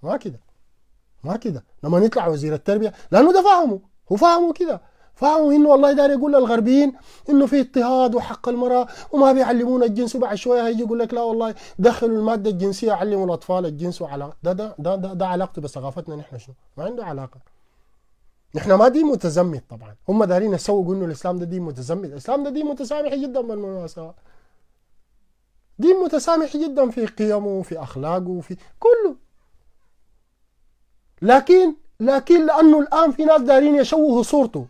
ما كده. ما كده. لما يطلع وزير التربية لأنه ده فهمه. هو فهمه كده. فهموا إنه والله داري يقول للغربيين إنه في اضطهاد وحق المرأة وما بيعلمونا الجنس وبعد شوية هيجي يقول لك لا والله دخلوا المادة الجنسية علموا الأطفال الجنس وعلى ده ده ده, ده, ده علاقته بثقافتنا نحن شنو؟ ما عنده علاقة. نحن ما دين متزمت طبعا. هم دارين يسوقوا انه الإسلام ده دين متزمت. الإسلام ده دين متسامح جدا بالمناسبة. دين متسامح جدا في قيمه وفي أخلاقه وفي كله. لكن لكن لأنه الآن في ناس دارين يشوهوا صورته.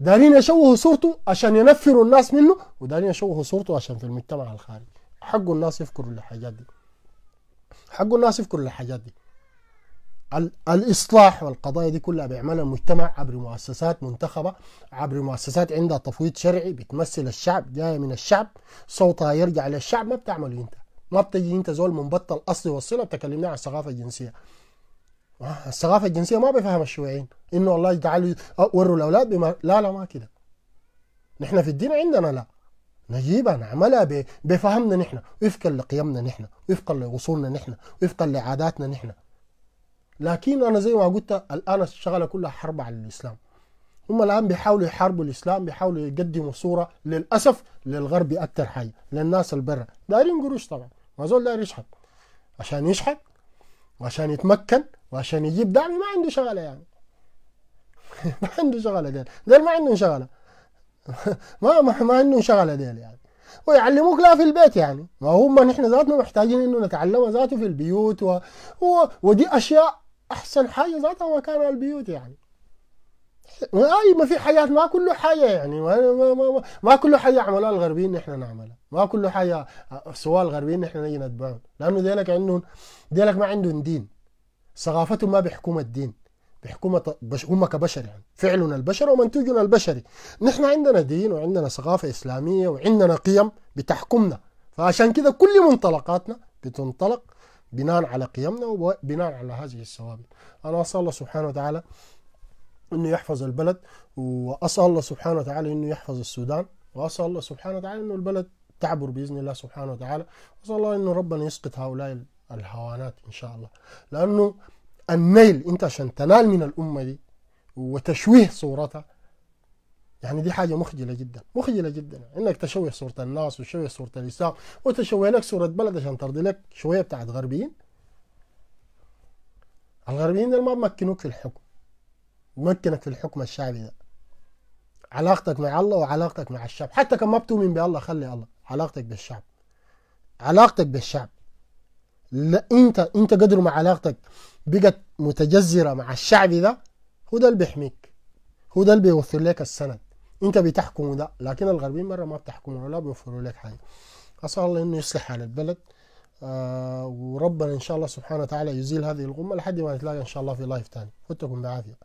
دارين يشوهوا صورته عشان ينفروا الناس منه ودارين يشوهوا صورته عشان في المجتمع الخارجي. حقه الناس يفكروا الحاجات دي. حقه الناس يفكروا الحاجات دي. الإصلاح والقضايا دي كلها بيعملها المجتمع عبر مؤسسات منتخبة عبر مؤسسات عندها تفويض شرعي بتمثل الشعب جاية من الشعب صوتها يرجع للشعب ما بتعمله إنت. ما بتجي إنت زول منبطل أصلي والصلة بتكلمنا عن الثقافة الجنسية. الثقافة الجنسية ما بيفهم الشيوعيين إنه والله تعالوا وروا الأولاد بما لا لا ما كده. نحن في الدين عندنا لا. نجيبها نعملها بفهمنا نحن وفقا لقيمنا نحن وفقا لوصولنا نحن وفقا لعاداتنا نحن. لكن أنا زي ما قلت الآن الشغلة كلها حرب على الإسلام. هم الآن بيحاولوا يحاربوا الإسلام بيحاولوا يقدموا صورة للأسف للغرب أكثر حاجة للناس البرة. دايرين قروش طبعا. ما زول داير يشحت عشان يشحت وعشان يتمكن وعشان يجيب دعم ما عنده شغلة يعني. ما عنده شغلة ديل. ديل ما عندهم شغلة. ما ما, ما عندهم شغلة ديل يعني. ويعلموك لا في البيت يعني. ما هم نحن ذاتنا محتاجين إنه نتعلمها ذاته في البيوت و... و... ودي أشياء أحسن حاجة ذاتها مكان البيوت يعني. أي ما في حاجات ما كله حاجة يعني. ما, ما, ما, ما كله حاجة عملوها الغربيين نحن نعملها. ما كله حاجة سواء الغربيين نحن نجي نتبعهم. لأنه ديلك عندهم ديلك ما عندهم دين. ثقافتهم ما بيحكموا الدين. بيحكموا هم كبشر يعني. فعلنا البشر ومنتوجنا البشري. نحن عندنا دين وعندنا ثقافة إسلامية وعندنا قيم بتحكمنا. فعشان كده كل منطلقاتنا بتنطلق بناء على قيمنا وبناء على هذه الثوابت. أنا أسأل الله سبحانه وتعالى إنه يحفظ البلد وأسأل الله سبحانه وتعالى إنه يحفظ السودان وأسأل الله سبحانه وتعالى إنه البلد تعبر بإذن الله سبحانه وتعالى وأسأل الله إنه ربنا يسقط هؤلاء الهوانات إن شاء الله. لأنه النيل أنت عشان تنال من الأمة دي وتشويه صورتها يعني دي حاجة مخجلة جدا مخجلة جدا. إنك تشوه صورة الناس وتشوه صورة الاسلام وتشوه لك صورة بلد عشان ترضي لك شوية بتاعت غربيين. الغربيين ما مكنوك في الحكم مكنك في الحكم الشعبي ده. علاقتك مع الله وعلاقتك مع الشعب. حتى كان ما بتؤمن بالله خلي الله علاقتك بالشعب علاقتك بالشعب. لا انت انت قدر ما علاقتك بقت متجذرة مع الشعب ده هو ده اللي بيحميك هو ده اللي بيوفر لك السند. انت بتحكمه ده لكن الغربيين مرة ما بتحكموا ولا بيوفروا لك حاجة. أسأل الله إنه يصلح حال البلد آه وربنا إن شاء الله سبحانه وتعالى يزيل هذه الغمة لحد ما نتلاقى إن شاء الله في لايف تاني. فتكم بعافية.